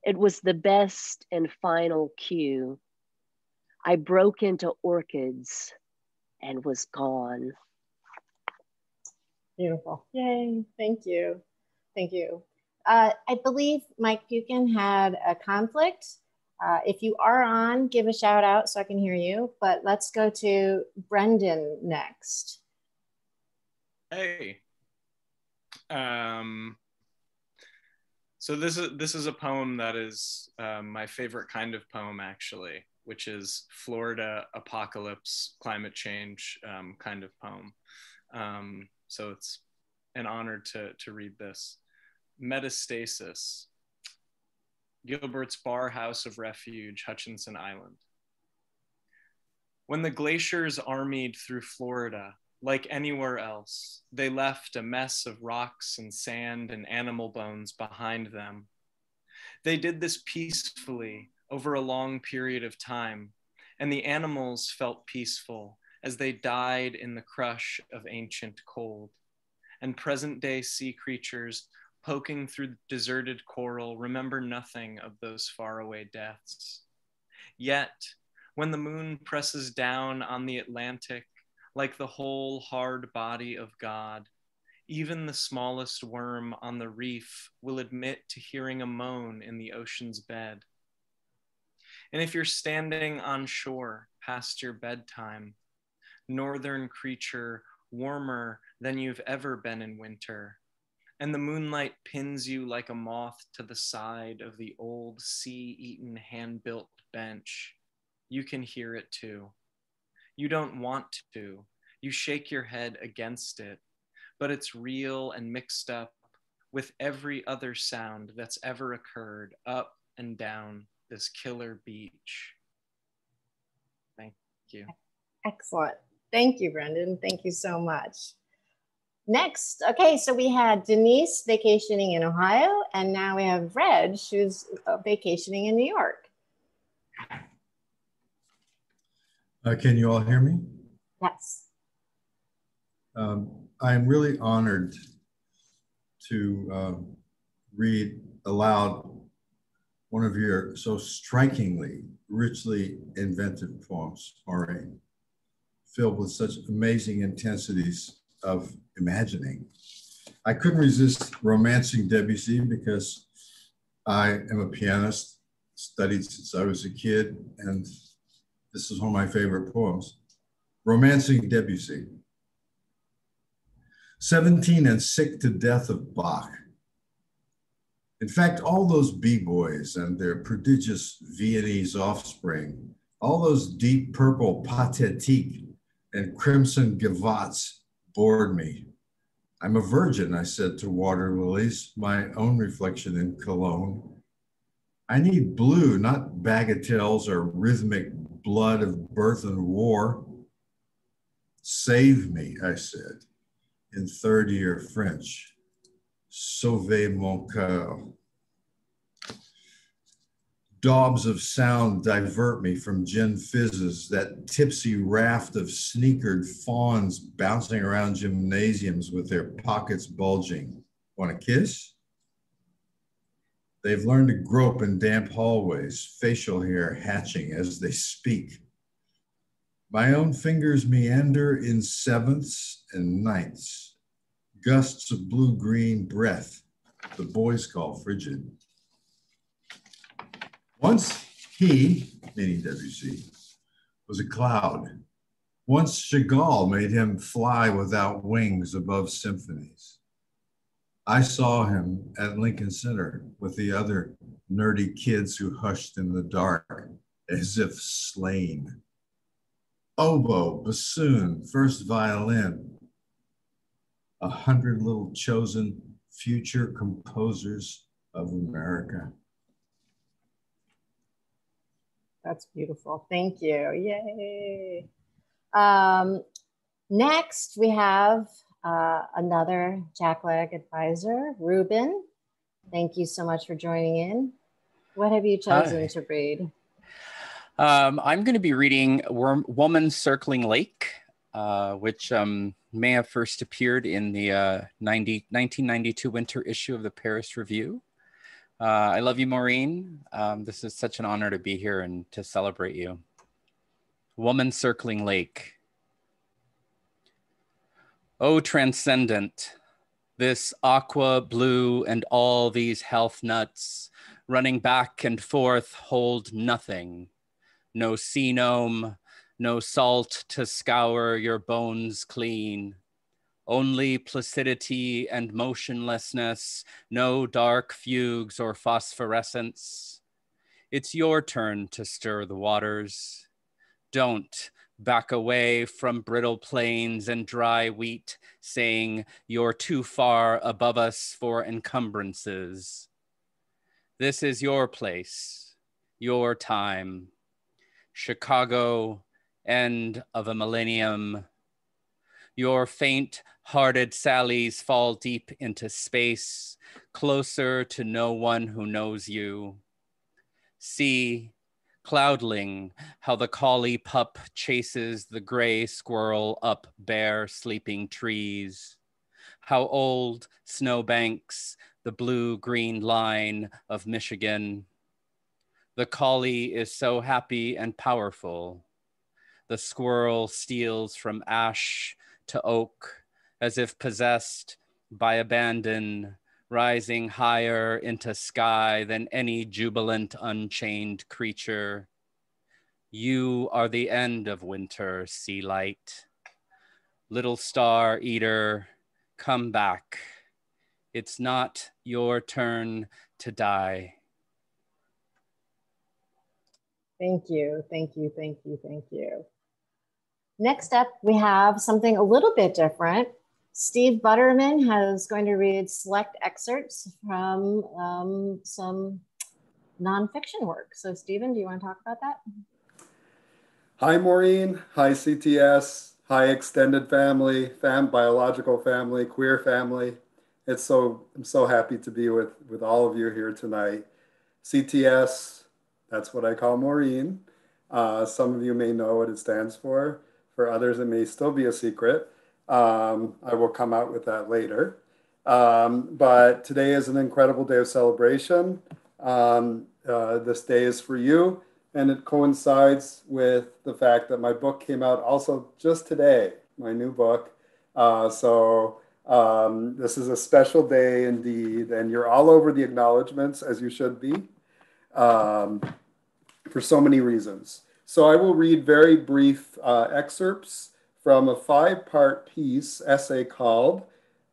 It was the best and final cue. I broke into orchids and was gone. Beautiful. Yay. Thank you. Thank you. Uh, I believe Mike Puican had a conflict. Uh, if you are on, give a shout out so I can hear you. But let's go to Brendan next. Hey. Um, so this is this is a poem that is uh, my favorite kind of poem, actually, which is Florida apocalypse, climate change um, kind of poem. Um, so it's an honor to to read this. Metastasis Gilbert's Bar House of Refuge, Hutchinson Island. When the glaciers armied through Florida, like anywhere else, they left a mess of rocks and sand and animal bones behind them. They did this peacefully over a long period of time, and the animals felt peaceful as they died in the crush of ancient cold. And present day sea creatures poking through deserted coral, remember nothing of those faraway deaths. Yet, when the moon presses down on the Atlantic like the whole hard body of God, even the smallest worm on the reef will admit to hearing a moan in the ocean's bed. And if you're standing on shore past your bedtime, northern creature warmer than you've ever been in winter, and the moonlight pins you like a moth to the side of the old sea eaten hand built bench. You can hear it too. You don't want to. You shake your head against it, but it's real and mixed up with every other sound that's ever occurred up and down this killer beach. Thank you. Excellent. Thank you, Brendan. Thank you so much. Next, okay, so we had Denise vacationing in Ohio, and now we have Reg, who's uh, vacationing in New York. Uh, can you all hear me? Yes. Um, I'm really honored to uh, read aloud one of your so strikingly, richly inventive poems, Maureen, filled with such amazing intensities of imagining. I couldn't resist romancing Debussy because I am a pianist, studied since I was a kid, and this is one of my favorite poems. Romancing Debussy. 17 and sick to death of Bach. In fact, all those B-boys and their prodigious Viennese offspring, all those deep purple pathétique and crimson gavottes bored me. I'm a virgin, I said to water lilies, my own reflection in cologne. I need blue, not bagatelles or rhythmic blood of birth and war. Save me, I said, in third year French. Sauvez mon coeur daubs of sound divert me from gin fizzes, that tipsy raft of sneakered fawns bouncing around gymnasiums with their pockets bulging. Want a kiss? They've learned to grope in damp hallways, facial hair hatching as they speak. My own fingers meander in sevenths and ninths, gusts of blue green breath the boys call frigid. Once he, meaning Debussy, was a cloud. Once Chagall made him fly without wings above symphonies. I saw him at Lincoln Center with the other nerdy kids who hushed in the dark as if slain oboe, bassoon, first violin, a hundred little chosen future composers of America. That's beautiful. Thank you. Yay. Um, next, we have uh, another Jackleg advisor, Ruben. Thank you so much for joining in. What have you chosen Hi. to read? Um, I'm going to be reading Worm, Woman Circling Lake, uh, which um, may have first appeared in the uh, 90, 1992 winter issue of the Paris Review. Uh, I love you, Maureen. Um, this is such an honor to be here and to celebrate you. Woman Circling Lake. Oh, transcendent, this aqua blue and all these health nuts running back and forth hold nothing no sea cenome, no salt to scour your bones clean. Only placidity and motionlessness, no dark fugues or phosphorescence. It's your turn to stir the waters. Don't back away from brittle plains and dry wheat, saying you're too far above us for encumbrances. This is your place, your time. Chicago, end of a millennium. Your faint hearted sallies fall deep into space, closer to no one who knows you. See, cloudling, how the collie pup chases the gray squirrel up bare sleeping trees. How old snowbanks, the blue green line of Michigan the collie is so happy and powerful. The squirrel steals from ash to oak as if possessed by abandon, rising higher into sky than any jubilant unchained creature. You are the end of winter, sea light. Little star eater, come back. It's not your turn to die. Thank you, thank you, thank you, thank you. Next up, we have something a little bit different. Steve Butterman has going to read select excerpts from um, some nonfiction work. So, Steven, do you want to talk about that? Hi, Maureen. Hi, CTS. Hi, extended family, fam, biological family, queer family. It's so I'm so happy to be with with all of you here tonight. CTS, that's what I call Maureen. Uh, some of you may know what it stands for. For others, it may still be a secret. Um, I will come out with that later. Um, but today is an incredible day of celebration. Um, uh, this day is for you, and it coincides with the fact that my book came out also just today, my new book. Uh, so um, this is a special day indeed, and you're all over the acknowledgments as you should be um, for so many reasons. So I will read very brief uh, excerpts from a five part piece essay called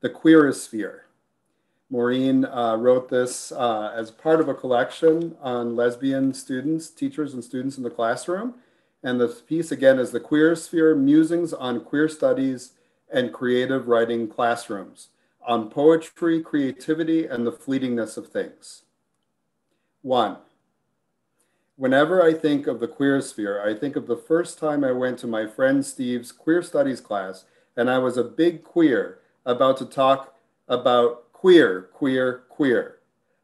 The Queerosphere. Maureen uh, wrote this uh, as part of a collection on lesbian students, teachers, and students in the classroom. And the piece again is The Queerosphere Musings on Queer Studies and Creative Writing Classrooms on Poetry, Creativity, and the Fleetingness of Things. One, whenever I think of the queer sphere, I think of the first time I went to my friend Steve's queer studies class, and I was a big queer about to talk about queer, queer, queer.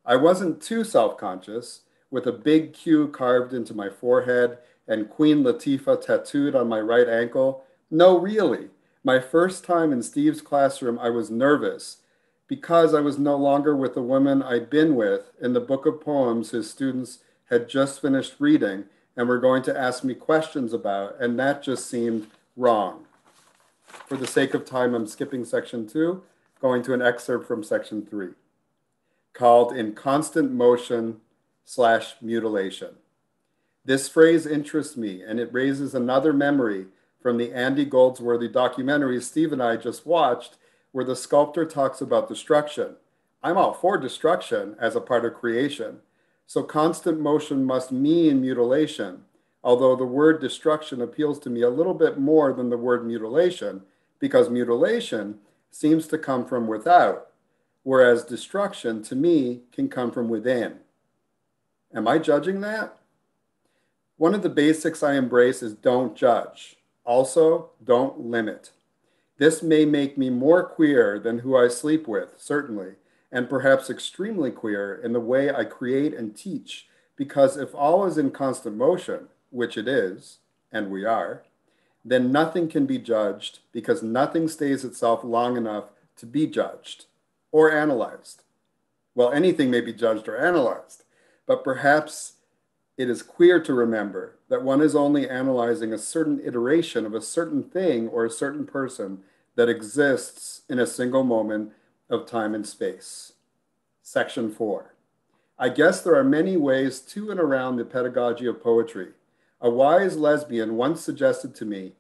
I wasn't too self conscious, with a big Q carved into my forehead and Queen Latifah tattooed on my right ankle. No, really. My first time in Steve's classroom, I was nervous because I was no longer with the woman I'd been with in the book of poems his students had just finished reading and were going to ask me questions about, and that just seemed wrong. For the sake of time, I'm skipping section two, going to an excerpt from section three, called In Constant Motion slash Mutilation. This phrase interests me, and it raises another memory from the Andy Goldsworthy documentary Steve and I just watched, where the sculptor talks about destruction. I'm all for destruction as a part of creation. So constant motion must mean mutilation, although the word destruction appeals to me a little bit more than the word mutilation, because mutilation seems to come from without, whereas destruction to me can come from within. Am I judging that? One of the basics I embrace is don't judge. Also, don't limit. This may make me more queer than who I sleep with, certainly, and perhaps extremely queer in the way I create and teach, because if all is in constant motion, which it is, and we are, then nothing can be judged because nothing stays itself long enough to be judged or analyzed. Well, anything may be judged or analyzed, but perhaps it is queer to remember that one is only analyzing a certain iteration of a certain thing or a certain person that exists in a single moment of time and space. Section four. I guess there are many ways to and around the pedagogy of poetry. A wise lesbian once suggested to me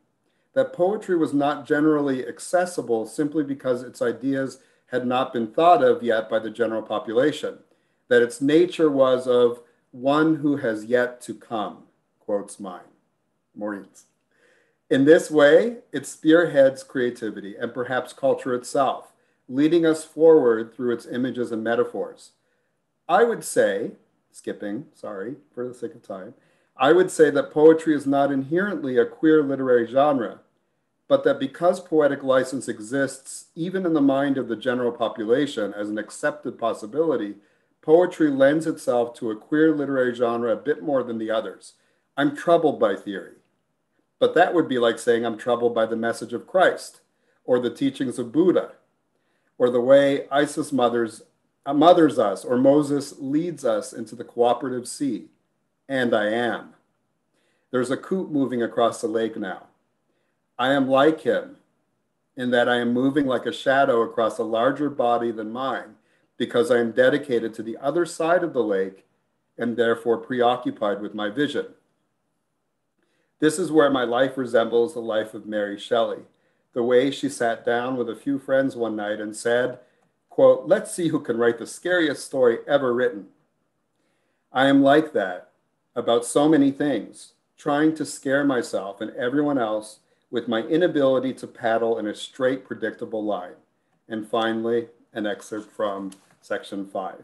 that poetry was not generally accessible simply because its ideas had not been thought of yet by the general population, that its nature was of one who has yet to come, quotes mine, Maureen's. In this way, it spearheads creativity and perhaps culture itself, leading us forward through its images and metaphors. I would say, skipping, sorry, for the sake of time, I would say that poetry is not inherently a queer literary genre, but that because poetic license exists even in the mind of the general population as an accepted possibility, poetry lends itself to a queer literary genre a bit more than the others. I'm troubled by theory. But that would be like saying I'm troubled by the message of Christ or the teachings of Buddha or the way Isis mothers, uh, mothers us or Moses leads us into the cooperative sea. And I am. There's a coot moving across the lake now. I am like him in that I am moving like a shadow across a larger body than mine because I am dedicated to the other side of the lake and therefore preoccupied with my vision. This is where my life resembles the life of Mary Shelley, the way she sat down with a few friends one night and said, quote, let's see who can write the scariest story ever written. I am like that about so many things, trying to scare myself and everyone else with my inability to paddle in a straight, predictable line. And finally, an excerpt from section five.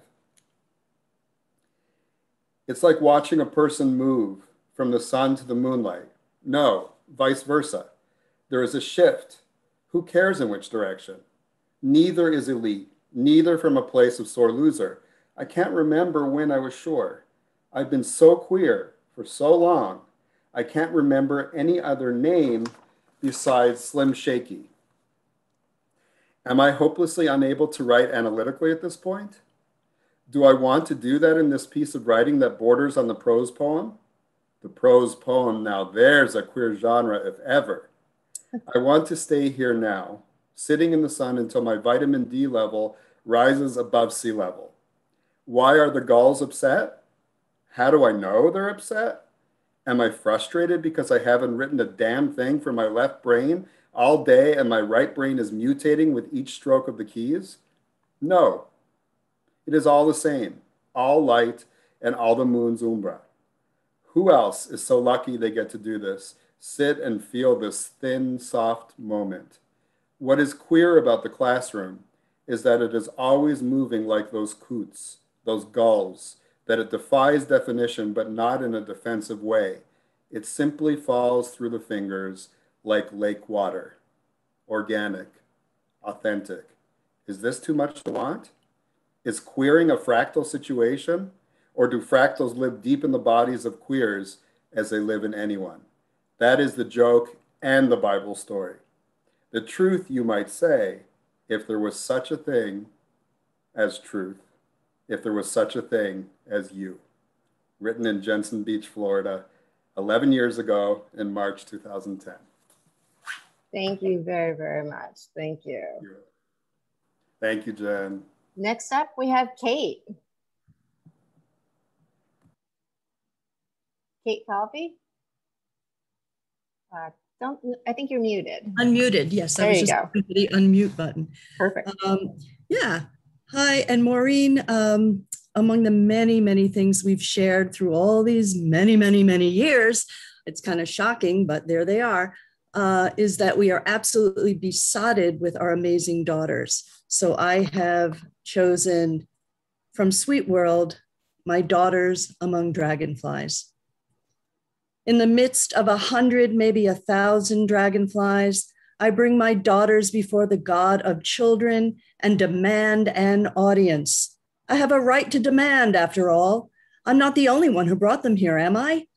It's like watching a person move from the sun to the moonlight. No, vice versa. There is a shift. Who cares in which direction? Neither is elite, neither from a place of sore loser. I can't remember when I was sure. I've been so queer for so long, I can't remember any other name besides Slim Shaky. Am I hopelessly unable to write analytically at this point? Do I want to do that in this piece of writing that borders on the prose poem? The prose poem, now there's a queer genre if ever. I want to stay here now, sitting in the sun until my vitamin D level rises above sea level. Why are the gulls upset? How do I know they're upset? Am I frustrated because I haven't written a damn thing for my left brain all day and my right brain is mutating with each stroke of the keys? No. It is all the same, all light and all the moon's umbra. Who else is so lucky they get to do this? Sit and feel this thin, soft moment. What is queer about the classroom is that it is always moving like those coots, those gulls, that it defies definition, but not in a defensive way. It simply falls through the fingers like lake water, organic, authentic. Is this too much to want? Is queering a fractal situation? Or do fractals live deep in the bodies of queers as they live in anyone? That is the joke and the Bible story. The truth, you might say, if there was such a thing as truth if there was such a thing as you. Written in Jensen Beach, Florida, 11 years ago in March 2010. Thank you very, very much. Thank you. Thank you, Jen. Next up, we have Kate. Kate Falvey? Uh, don't, I think you're muted. Unmuted, yes. There I was you just go. the unmute button. Perfect. Um, yeah. Hi, and Maureen, um, among the many, many things we've shared through all these many, many, many years, it's kind of shocking, but there they are, uh, is that we are absolutely besotted with our amazing daughters. So I have chosen from Sweet World, My Daughters Among Dragonflies. In the midst of a hundred, maybe a thousand dragonflies, I bring my daughters before the God of children and demand an audience. I have a right to demand, after all. I'm not the only one who brought them here, am I?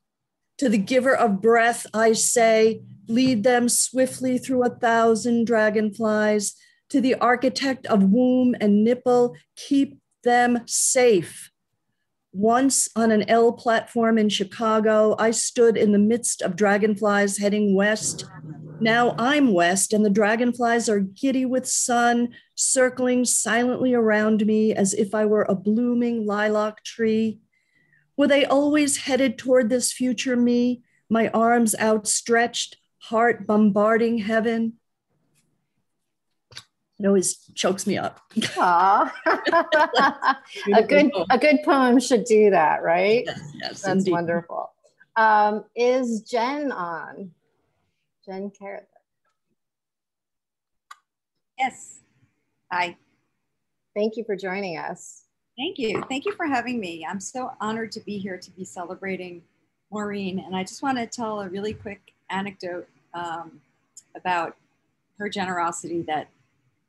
To the giver of breath, I say, lead them swiftly through a thousand dragonflies. To the architect of womb and nipple, keep them safe. Once on an L platform in Chicago, I stood in the midst of dragonflies heading west. Now I'm west, and the dragonflies are giddy with sun, circling silently around me as if I were a blooming lilac tree. Were they always headed toward this future me, my arms outstretched, heart bombarding heaven? It always chokes me up. Aw. a good a good poem should do that, right? Yes, yes, That's indeed. wonderful. Um, is Jen on? Jen Karetnick. Yes. Hi. Thank you for joining us. Thank you. Thank you for having me. I'm so honored to be here to be celebrating Maureen. And I just want to tell a really quick anecdote um, about her generosity that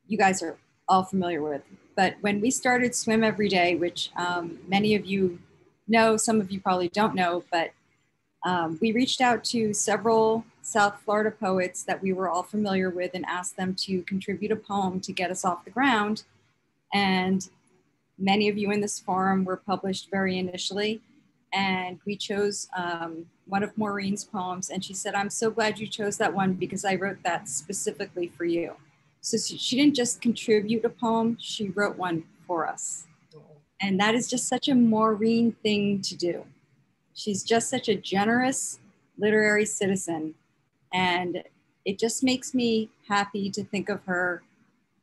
you guys are all familiar with. But when we started SWWIM Every Day, which um, many of you know, some of you probably don't know, but um, we reached out to several South Florida poets that we were all familiar with and asked them to contribute a poem to get us off the ground. And many of you in this forum were published very initially. And we chose um, one of Maureen's poems. And she said, I'm so glad you chose that one because I wrote that specifically for you. So she didn't just contribute a poem, she wrote one for us. And that is just such a Maureen thing to do. She's just such a generous literary citizen. And it just makes me happy to think of her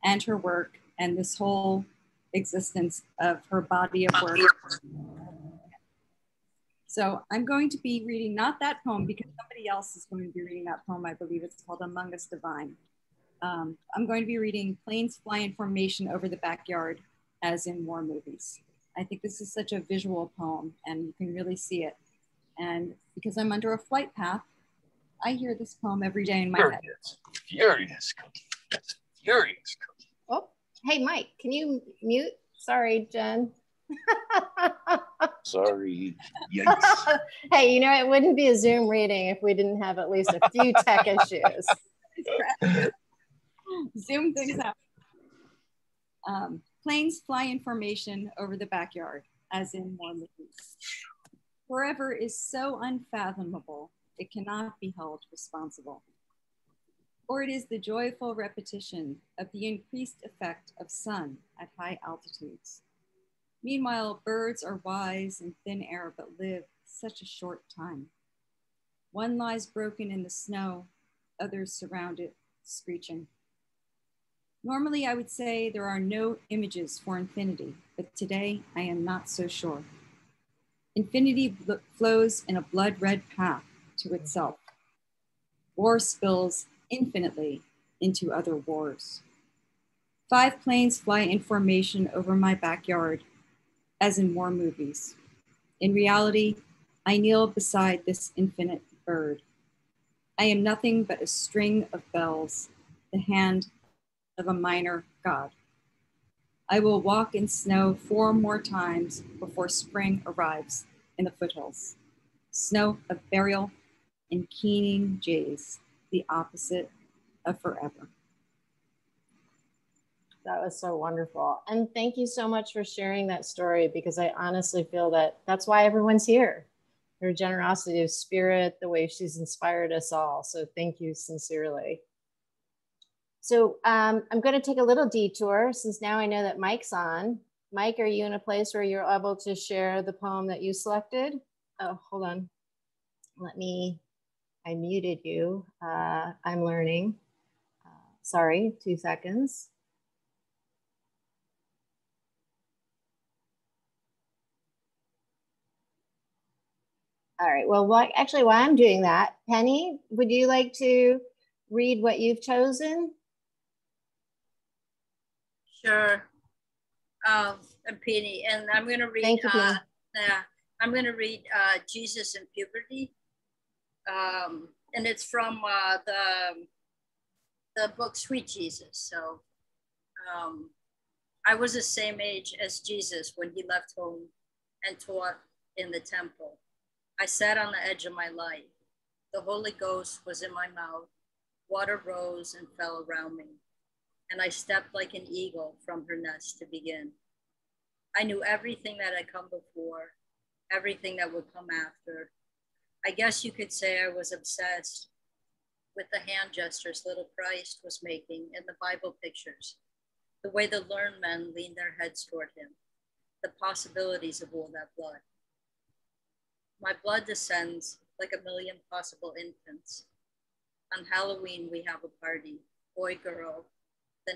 and her work and this whole existence of her body of work. So I'm going to be reading not that poem because somebody else is going to be reading that poem. I believe it's called Among Us Divine. Um, I'm going to be reading Planes Fly in Formation Over the Backyard as in war movies. I think this is such a visual poem and you can really see it. And because I'm under a flight path, I hear this poem every day in my head. Furious cookie. Furious. Oh, hey, Mike, can you mute? Sorry, Jen. Sorry. Yikes. hey, you know, it wouldn't be a Zoom reading if we didn't have at least a few tech issues. Zoom things out. Um, planes fly in formation over the backyard, as in more movies. Forever is so unfathomable, it cannot be held responsible. Or it is the joyful repetition of the increased effect of sun at high altitudes. Meanwhile, birds are wise in thin air but live such a short time. One lies broken in the snow, others surround it, screeching. Normally, I would say there are no images for infinity, but today I am not so sure. Infinity flows in a blood red path to itself. War spills infinitely into other wars. Five planes fly in formation over my backyard, as in war movies. In reality, I kneel beside this infinite bird. I am nothing but a string of bells, the hand of a minor god. I will walk in snow four more times before spring arrives in the foothills. Snow of burial and keening jays, the opposite of forever. That was so wonderful. And thank you so much for sharing that story because I honestly feel that that's why everyone's here. Her generosity of spirit, the way she's inspired us all. So thank you sincerely. So um, I'm going to take a little detour since now I know that Mike's on. Mike, are you in a place where you're able to share the poem that you selected? Oh, hold on. Let me, I muted you. Uh, I'm learning. Uh, sorry, two seconds. All right. Well, what, actually, while I'm doing that, Penny, would you like to read what you've chosen? Sure. Um, and Penny, and I'm going to read. Thank you, uh, yeah, I'm going to read uh, Jesus in Puberty, um, and it's from uh, the the book Sweet Jesus. So, um, I was the same age as Jesus when he left home and taught in the temple. I sat on the edge of my life. The Holy Ghost was in my mouth. Water rose and fell around me, and I stepped like an eagle from her nest to begin. I knew everything that had come before, everything that would come after. I guess you could say I was obsessed with the hand gestures little Christ was making in the Bible pictures, the way the learned men leaned their heads toward him, the possibilities of all that blood. My blood descends like a million possible infants. On Halloween, we have a party, boy, girl,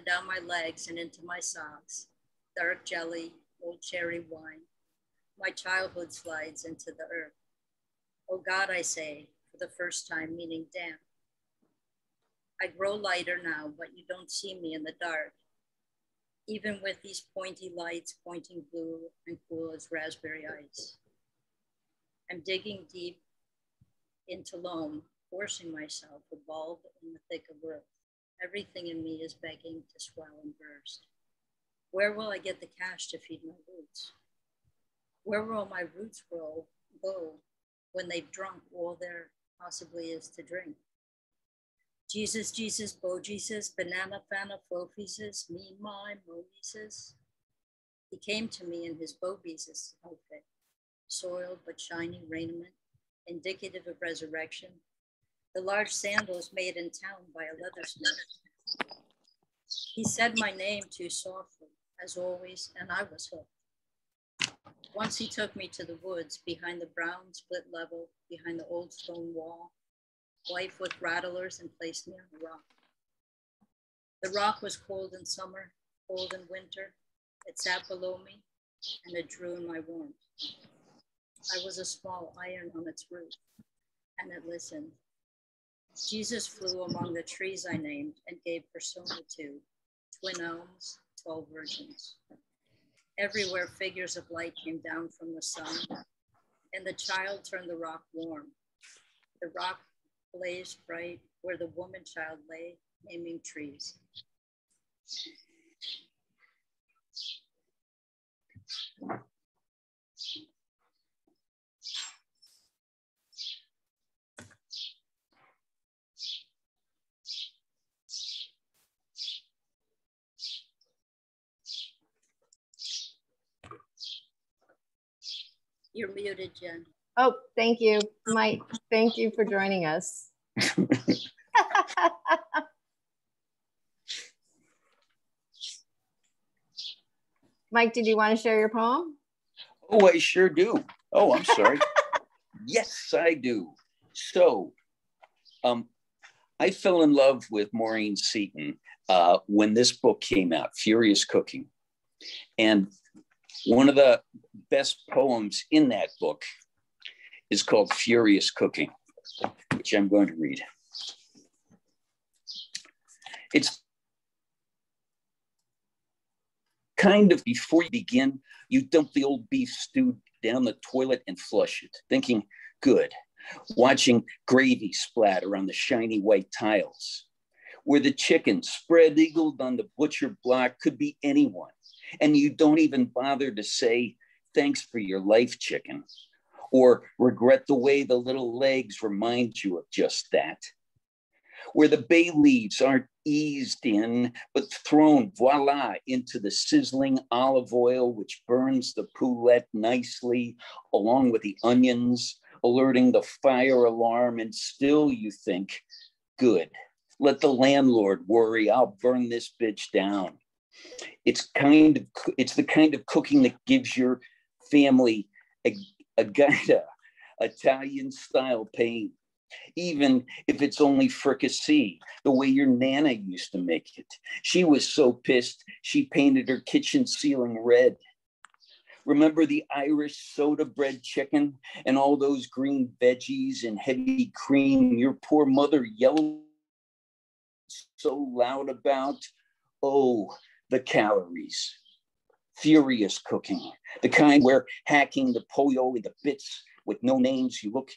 down my legs and into my socks, dark jelly, old cherry wine. My childhood slides into the earth. Oh God, I say, for the first time, meaning damn. I grow lighter now, but you don't see me in the dark. Even with these pointy lights pointing blue and cool as raspberry ice. I'm digging deep into loam, forcing myself bulb in the thick of earth. Everything in me is begging to swell and burst. Where will I get the cash to feed my roots? Where will my roots grow, go when they've drunk all there possibly is to drink? Jesus, Jesus, Bo Jesus, Banana Fana Me, My, Moesus. He came to me in his Bo Jesus outfit soiled but shiny raiment, indicative of resurrection. The large sandals made in town by a leathersmith. He said my name too softly, as always, and I was hooked. Once he took me to the woods behind the brown split level, behind the old stone wall, white with rattlers, and placed me on a rock. The rock was cold in summer, cold in winter. It sat below me, and it drew in my warmth. I was a small iron on its roof, and it listened. Jesus flew among the trees I named and gave persona to twin elms, 12 virgins. Everywhere figures of light came down from the sun, and the child turned the rock warm. The rock blazed bright where the woman child lay, naming trees. You're muted, Jen. Oh, thank you, Mike. Thank you for joining us. Mike, did you want to share your poem? Oh, I sure do. Oh, I'm sorry. yes, I do. So, um, I fell in love with Maureen Seaton uh, when this book came out, Furious Cooking. And one of the best poems in that book is called Furious Cooking, which I'm going to read. It's kind of before you begin, you dump the old beef stew down the toilet and flush it, thinking, good, watching gravy splatter on the shiny white tiles. Where the chicken spread eagled on the butcher block could be anyone. And you don't even bother to say, thanks for your life, chicken, or regret the way the little legs remind you of just that. Where the bay leaves aren't eased in, but thrown, voila, into the sizzling olive oil, which burns the poulet nicely, along with the onions, alerting the fire alarm. And still you think, good, let the landlord worry, I'll burn this bitch down. It's kind of, it's the kind of cooking that gives your family a, a gaita, Italian style pain even if it's only fricassee, the way your Nana used to make it. She was so pissed, she painted her kitchen ceiling red. Remember the Irish soda bread chicken and all those green veggies and heavy cream your poor mother yelled so loud about? Oh, the calories. Furious cooking, the kind where hacking the pollo into bits with no names, you look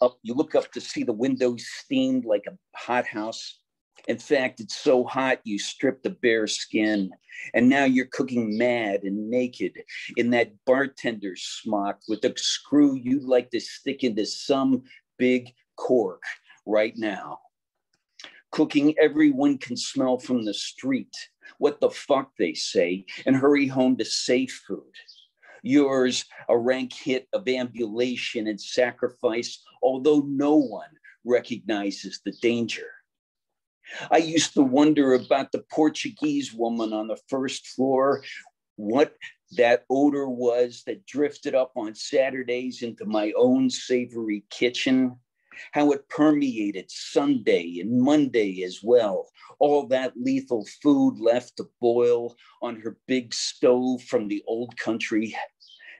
up, you look up to see the windows steamed like a hothouse. In fact, it's so hot you strip the bare skin. And now you're cooking mad and naked in that bartender's smock with the screw you'd like to stick into some big cork right now. Cooking everyone can smell from the street. What the fuck, they say, and hurry home to safe food yours a rank hit of ambulation and sacrifice, although no one recognizes the danger. I used to wonder about the Portuguese woman on the first floor, what that odor was that drifted up on Saturdays into my own savory kitchen, how it permeated Sunday and Monday as well. All that lethal food left to boil on her big stove from the old country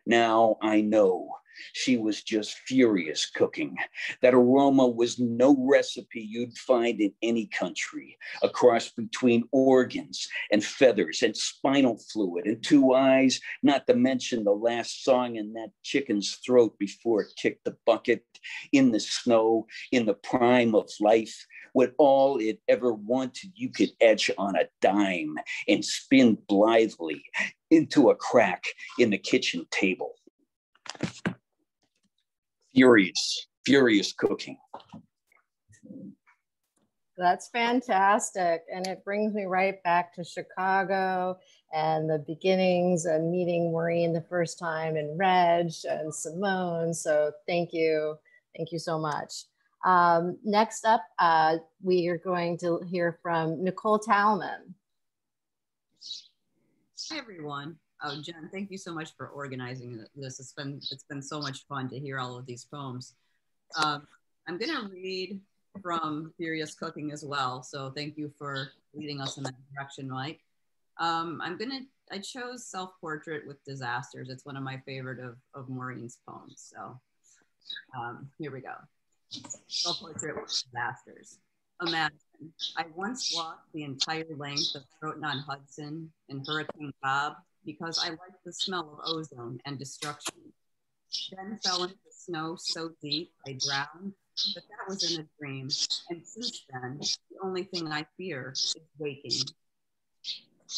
now I know she was just furious cooking. That aroma was no recipe you'd find in any country. A cross between organs and feathers and spinal fluid and two eyes, not to mention the last song in that chicken's throat before it kicked the bucket in the snow, in the prime of life. What all it ever wanted, you could etch on a dime and spin blithely into a crack in the kitchen table. Furious, furious cooking. That's fantastic. And it brings me right back to Chicago and the beginnings and meeting Maureen the first time and Reg and Simone. So thank you. Thank you so much. Um, next up, uh, we are going to hear from Nicole Tallman. Hi, everyone. Oh, Jen, thank you so much for organizing this. It's been it's been so much fun to hear all of these poems. Um, I'm going to read from Furious Cooking as well. So thank you for leading us in that direction, Mike. Um, I'm going to, I chose Self Portrait with Disasters. It's one of my favorite of, of Maureen's poems. So um, here we go. Self Portrait with Disasters. Imagine I once walked the entire length of Croton on Hudson in Hurricane Bob because I liked the smell of ozone and destruction. Then fell into snow so deep I drowned, but that was in a dream. And since then, the only thing I fear is waking.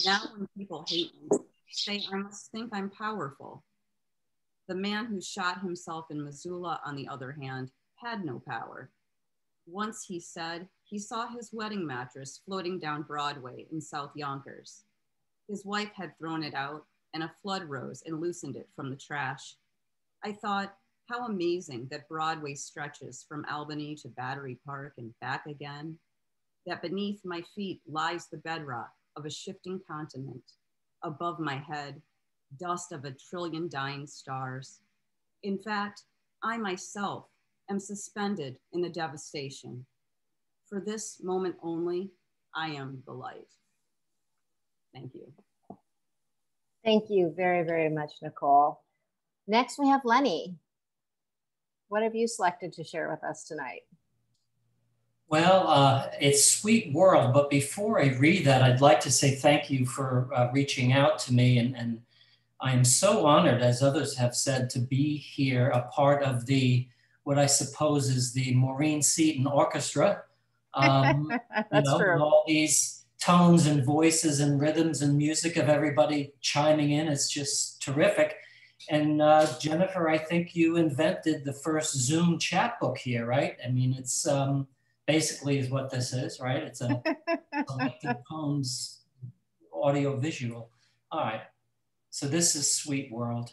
Now, when people hate me, say I must think I'm powerful. The man who shot himself in Missoula, on the other hand, had no power. Once he said he saw his wedding mattress floating down Broadway in South Yonkers. His wife had thrown it out, and a flood rose and loosened it from the trash. I thought, how amazing that Broadway stretches from Albany to Battery Park and back again, that beneath my feet lies the bedrock of a shifting continent, above my head, dust of a trillion dying stars. In fact, I myself am suspended in the devastation. For this moment only, I am the light. Thank you. Thank you very, very much, Nicole. Next, we have Lenny. What have you selected to share with us tonight? Well, uh, it's Sweet World, but before I read that, I'd like to say thank you for uh, reaching out to me. And, and I am so honored, as others have said, to be here, a part of the, what I suppose is the Maureen Seaton Orchestra. Um, That's you know, true. all these tones and voices and rhythms and music of everybody chiming in is just terrific. And uh, Jennifer, I think you invented the first Zoom chat book here, right? I mean, it's um, basically is what this is, right? It's a selected poems, audio visual. All right. So this is Sweet World.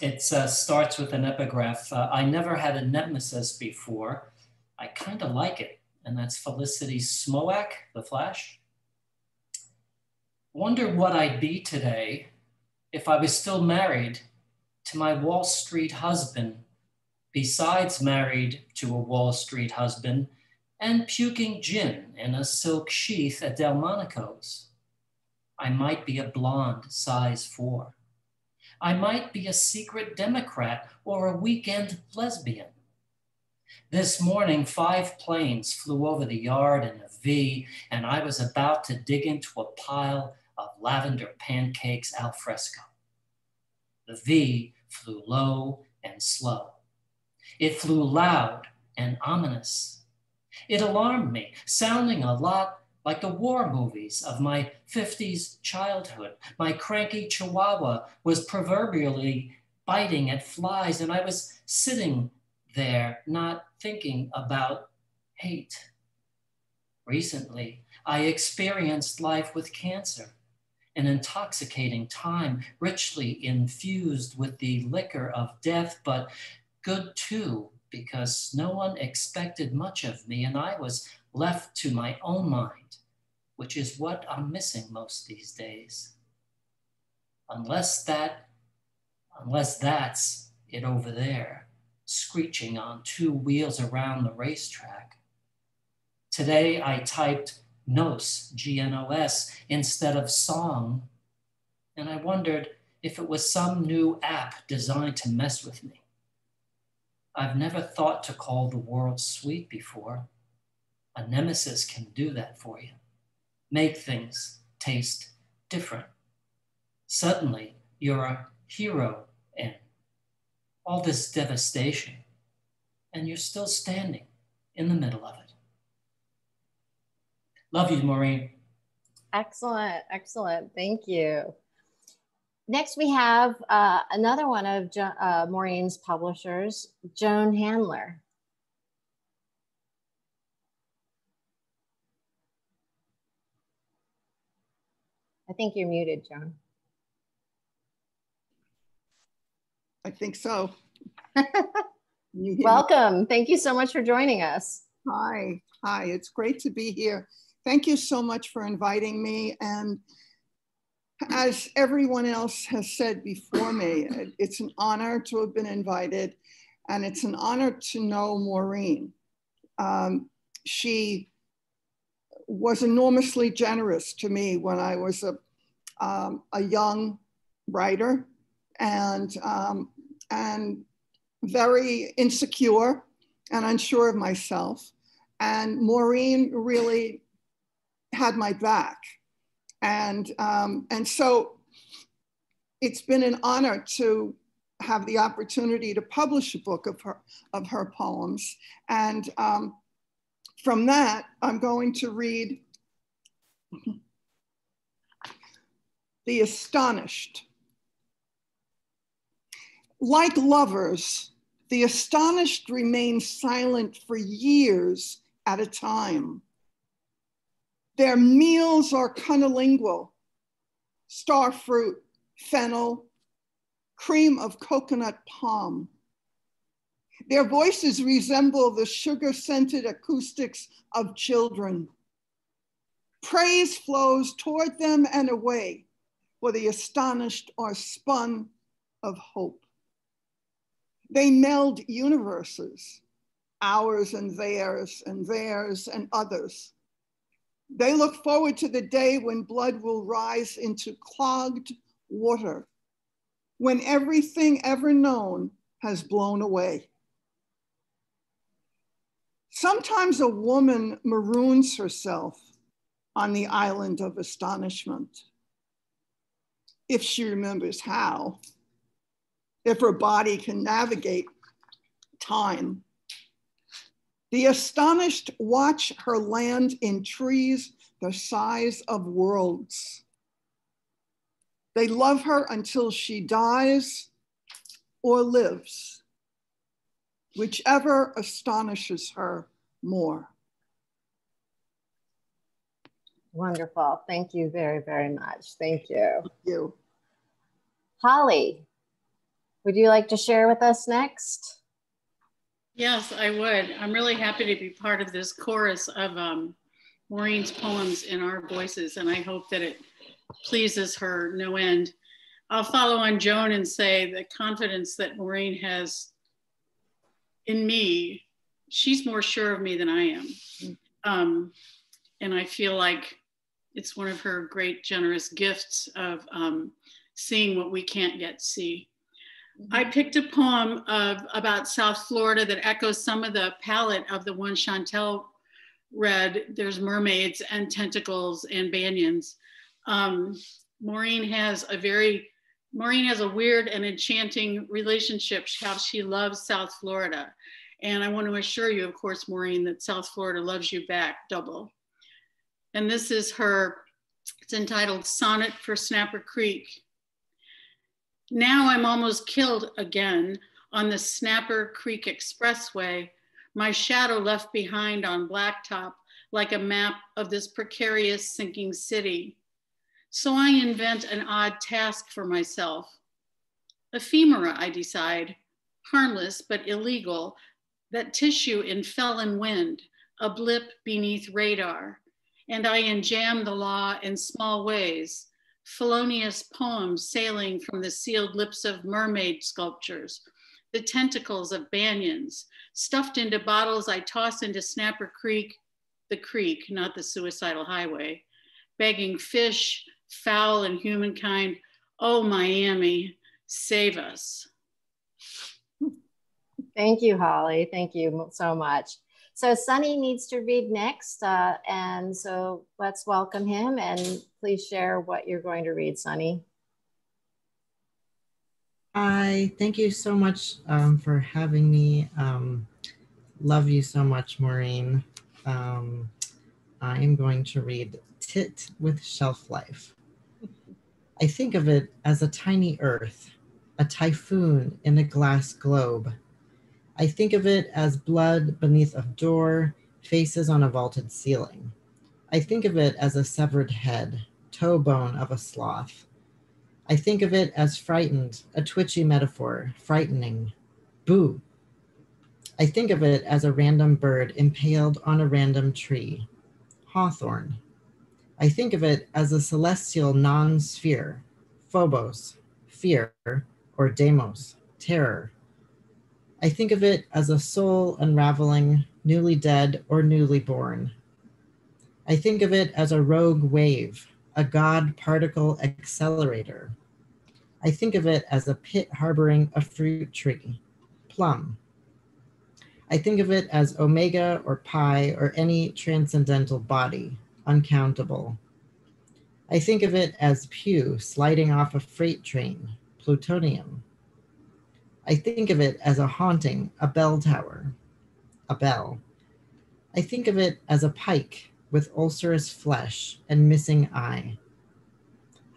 It uh, starts with an epigraph. Uh, I never had a nemesis before. I kind of like it. And that's Felicity Smoak, The Flash. Wonder what I'd be today if I was still married to my Wall Street husband besides married to a Wall Street husband and puking gin in a silk sheath at Delmonico's. I might be a blonde, size four. I might be a secret Democrat or a weekend lesbian. This morning, five planes flew over the yard in a V, and I was about to dig into a pile of lavender pancakes al fresco. The V flew low and slow. It flew loud and ominous. It alarmed me, sounding a lot like the war movies of my 50s childhood. My cranky chihuahua was proverbially biting at flies, and I was sitting there not thinking about hate. Recently, I experienced life with cancer, an intoxicating time, richly infused with the liquor of death, but good too, because no one expected much of me and I was left to my own mind, which is what I'm missing most these days. Unless that, unless that's it over there, screeching on two wheels around the racetrack. Today I typed nos, G-N-O-S, instead of song, and I wondered if it was some new app designed to mess with me. I've never thought to call the world sweet before. A nemesis can do that for you, make things taste different. Suddenly, you're a hero in all this devastation, and you're still standing in the middle of it. Love you, Maureen. Excellent, excellent. Thank you. Next, we have uh, another one of jo uh, Maureen's publishers, Joan Handler. I think you're muted, Joan. I think so. Welcome. Thank you so much for joining us. Hi. Hi. It's great to be here. Thank you so much for inviting me. And as everyone else has said before me, it's an honor to have been invited, and it's an honor to know Maureen. Um, she was enormously generous to me when I was a, um, a young writer and, um, and very insecure and unsure of myself. And Maureen really had my back and, um, and so it's been an honor to have the opportunity to publish a book of her, of her poems. And um, from that, I'm going to read The Astonished. Like lovers, the astonished remain silent for years at a time their meals are cunnilingual, star fruit, fennel, cream of coconut palm. Their voices resemble the sugar scented acoustics of children. Praise flows toward them and away, for the astonished are spun of hope. They meld universes, ours and theirs, and theirs and others they look forward to the day when blood will rise into clogged water, when everything ever known has blown away. Sometimes a woman maroons herself on the island of astonishment, if she remembers how, if her body can navigate time the astonished watch her land in trees the size of worlds. They love her until she dies or lives, whichever astonishes her more. Wonderful. Thank you very, very much. Thank you. Thank you. Holly, would you like to share with us next? Yes, I would. I'm really happy to be part of this chorus of um, Maureen's poems in our voices, and I hope that it pleases her no end. I'll follow on Joan and say the confidence that Maureen has in me, she's more sure of me than I am. Um, and I feel like it's one of her great generous gifts of um, seeing what we can't yet see. I picked a poem of about South Florida that echoes some of the palette of the one Chantel read. There's mermaids and tentacles and banyans. Um, Maureen has a very Maureen has a weird and enchanting relationship, how she loves South Florida. And I want to assure you, of course, Maureen, that South Florida loves you back double. And this is her, it's entitled Sonnet for Snapper Creek. Now I'm almost killed again on the Snapper Creek Expressway, my shadow left behind on blacktop like a map of this precarious sinking city. So I invent an odd task for myself. Ephemera, I decide, harmless but illegal, that tissue in felon wind, a blip beneath radar. And I enjamb the law in small ways, felonious poems sailing from the sealed lips of mermaid sculptures, the tentacles of banyans, stuffed into bottles I toss into Snapper Creek, the creek, not the suicidal highway, begging fish, fowl, and humankind, oh, Miami, save us. Thank you, Holly. Thank you so much. So Sonny needs to read next. Uh, and so let's welcome him and please share what you're going to read, Sonny. Hi, thank you so much um, for having me. Um, love you so much, Maureen. Um, I am going to read Tit with Shelf Life. I think of it as a tiny earth, a typhoon in a glass globe I think of it as blood beneath a door, faces on a vaulted ceiling. I think of it as a severed head, toe bone of a sloth. I think of it as frightened, a twitchy metaphor, frightening. Boo. I think of it as a random bird impaled on a random tree, hawthorn. I think of it as a celestial non sphere, phobos, fear, or deimos, terror, I think of it as a soul unraveling, newly dead or newly born. I think of it as a rogue wave, a God particle accelerator. I think of it as a pit harboring a fruit tree, plum. I think of it as omega or pi or any transcendental body, uncountable. I think of it as Pu sliding off a freight train, plutonium. I think of it as a haunting, a bell tower, a bell. I think of it as a pike with ulcerous flesh and missing eye.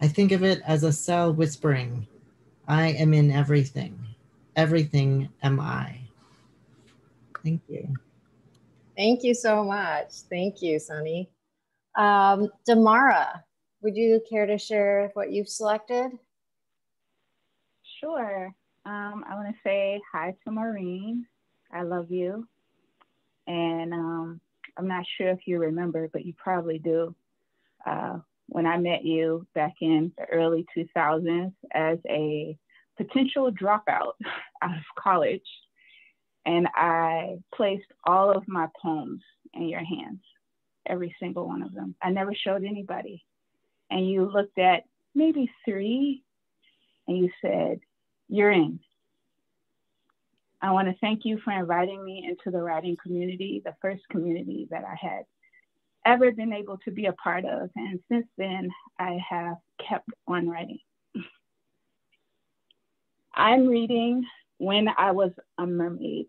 I think of it as a cell whispering, I am in everything. Everything am I. Thank you. Thank you so much. Thank you, Sonny. Um, Damara, would you care to share what you've selected? Sure. Um, I want to say hi to Maureen. I love you. And um, I'm not sure if you remember, but you probably do. Uh, when I met you back in the early 2000s as a potential dropout out of college, and I placed all of my poems in your hands, every single one of them. I never showed anybody. And you looked at maybe three and you said, you're in. I want to thank you for inviting me into the writing community, the first community that I had ever been able to be a part of. And since then, I have kept on writing. I'm reading When I Was a Mermaid.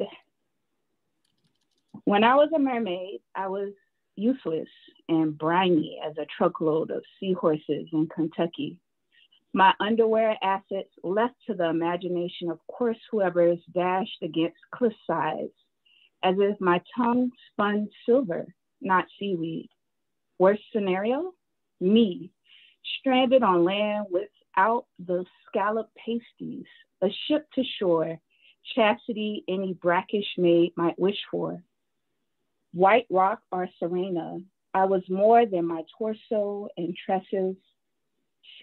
When I was a mermaid, I was useless and briny as a truckload of seahorses in Kentucky my underwear assets left to the imagination of course whoever's dashed against cliff sides as if my tongue spun silver, not seaweed. Worst scenario, me, stranded on land without the scallop pasties, a ship to shore, chastity any brackish maid might wish for. White rock or serena, I was more than my torso and tresses,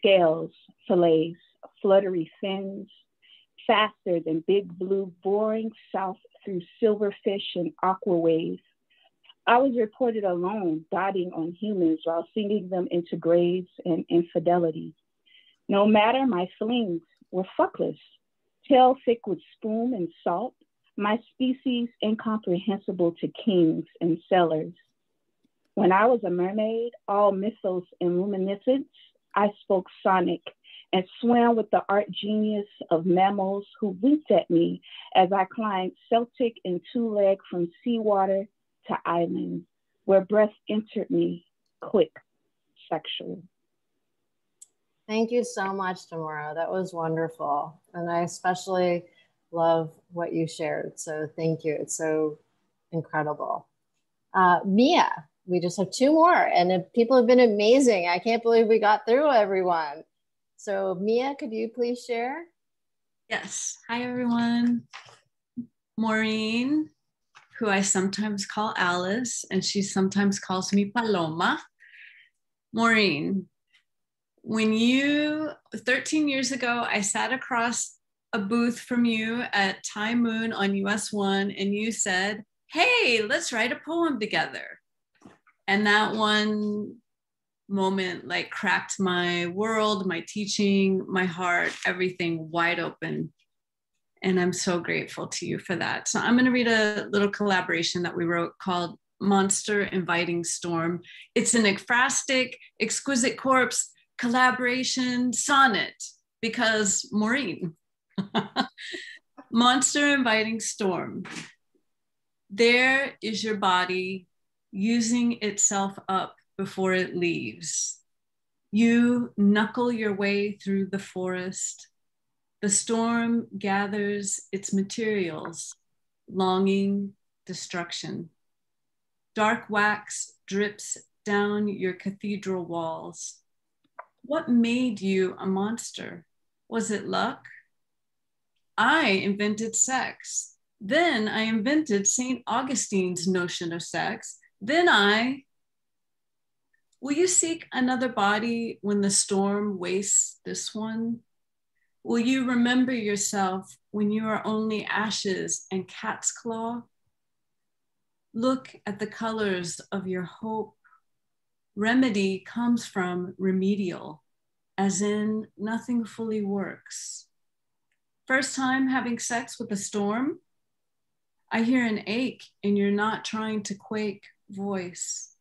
scales, fillets, fluttery fins, faster than big blue boring south through silverfish and aqua waves. I was reported alone, dotting on humans while singing them into graves and infidelity. No matter my flings were fuckless, tail thick with spume and salt, my species incomprehensible to kings and sailors. When I was a mermaid, all mythos and luminescence, I spoke sonic and swam with the art genius of mammals who winked at me as I climbed Celtic and two leg from seawater to island, where breath entered me quick, sexual. Thank you so much, Damara. That was wonderful. And I especially love what you shared. So thank you. It's so incredible. Uh, Mia, we just have two more, and people have been amazing. I can't believe we got through everyone. So, Mia, could you please share? Yes. Hi, everyone. Maureen, who I sometimes call Alice, and she sometimes calls me Paloma. Maureen, when you, 13 years ago, I sat across a booth from you at Time Moon on US One, and you said, Hey, let's write a poem together. And that one moment like cracked my world, my teaching, my heart, everything wide open. And I'm so grateful to you for that. So I'm going to read a little collaboration that we wrote called Monster Inviting Storm. It's an ekphrastic, exquisite corpse collaboration sonnet because Maureen. Monster Inviting Storm. There is your body using itself up before it leaves. You knuckle your way through the forest. The storm gathers its materials, longing, destruction. Dark wax drips down your cathedral walls. What made you a monster? Was it luck? I invented sex. Then I invented St. Augustine's notion of sex then I, will you seek another body when the storm wastes this one? Will you remember yourself when you are only ashes and cat's claw? Look at the colors of your hope. Remedy comes from remedial, as in nothing fully works. First time having sex with a storm? I hear an ache and you're not trying to quake voice.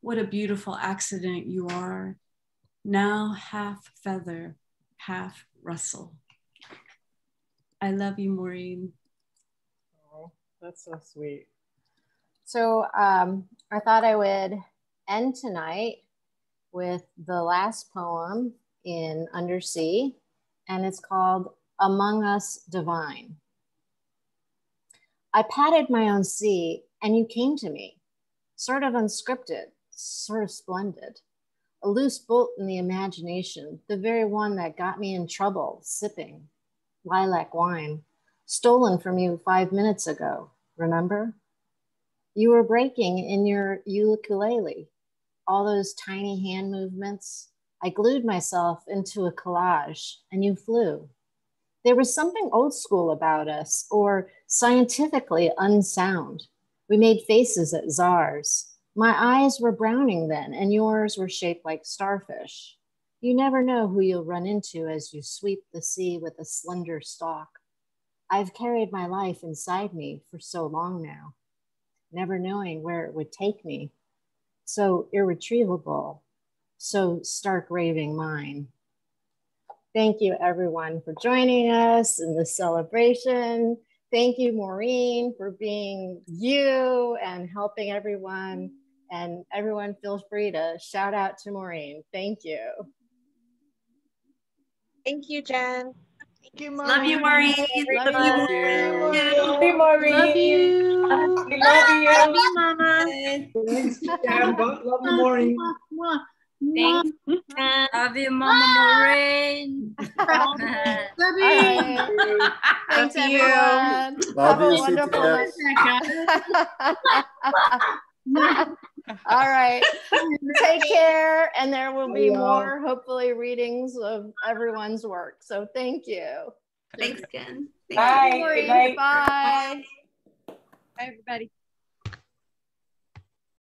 What a beautiful accident you are. Now half feather, half rustle. I love you, Maureen. Oh, that's so sweet. So um, I thought I would end tonight with the last poem in Undersea, and it's called Among Us Divine. I patted my own sea, and you came to me sort of unscripted, sort of splendid. A loose bolt in the imagination, the very one that got me in trouble sipping lilac wine, stolen from you five minutes ago, remember? You were breaking in your ukulele, all those tiny hand movements. I glued myself into a collage and you flew. There was something old school about us or scientifically unsound. We made faces at czars. My eyes were browning then, and yours were shaped like starfish. You never know who you'll run into as you sweep the sea with a slender stalk. I've carried my life inside me for so long now, never knowing where it would take me. So irretrievable, so stark raving mine. Thank you, everyone, for joining us in the celebration. Thank you, Maureen, for being you and helping everyone. And everyone feel free to shout out to Maureen. Thank you. Thank you, Jen. Thank you, Love you, Maureen. Love Love you. you. Love you, Love you. Love you. Love you, Mama. Love you, Maureen. Thanks. Love you, Mama Maureen. All right. Thanks, Love you. everyone. Love Have a you, wonderful. All right. Take care. And there will be Bye, more, hopefully, readings of everyone's work. So thank you. Thanks, Jen. Bye. Bye. Bye, everybody.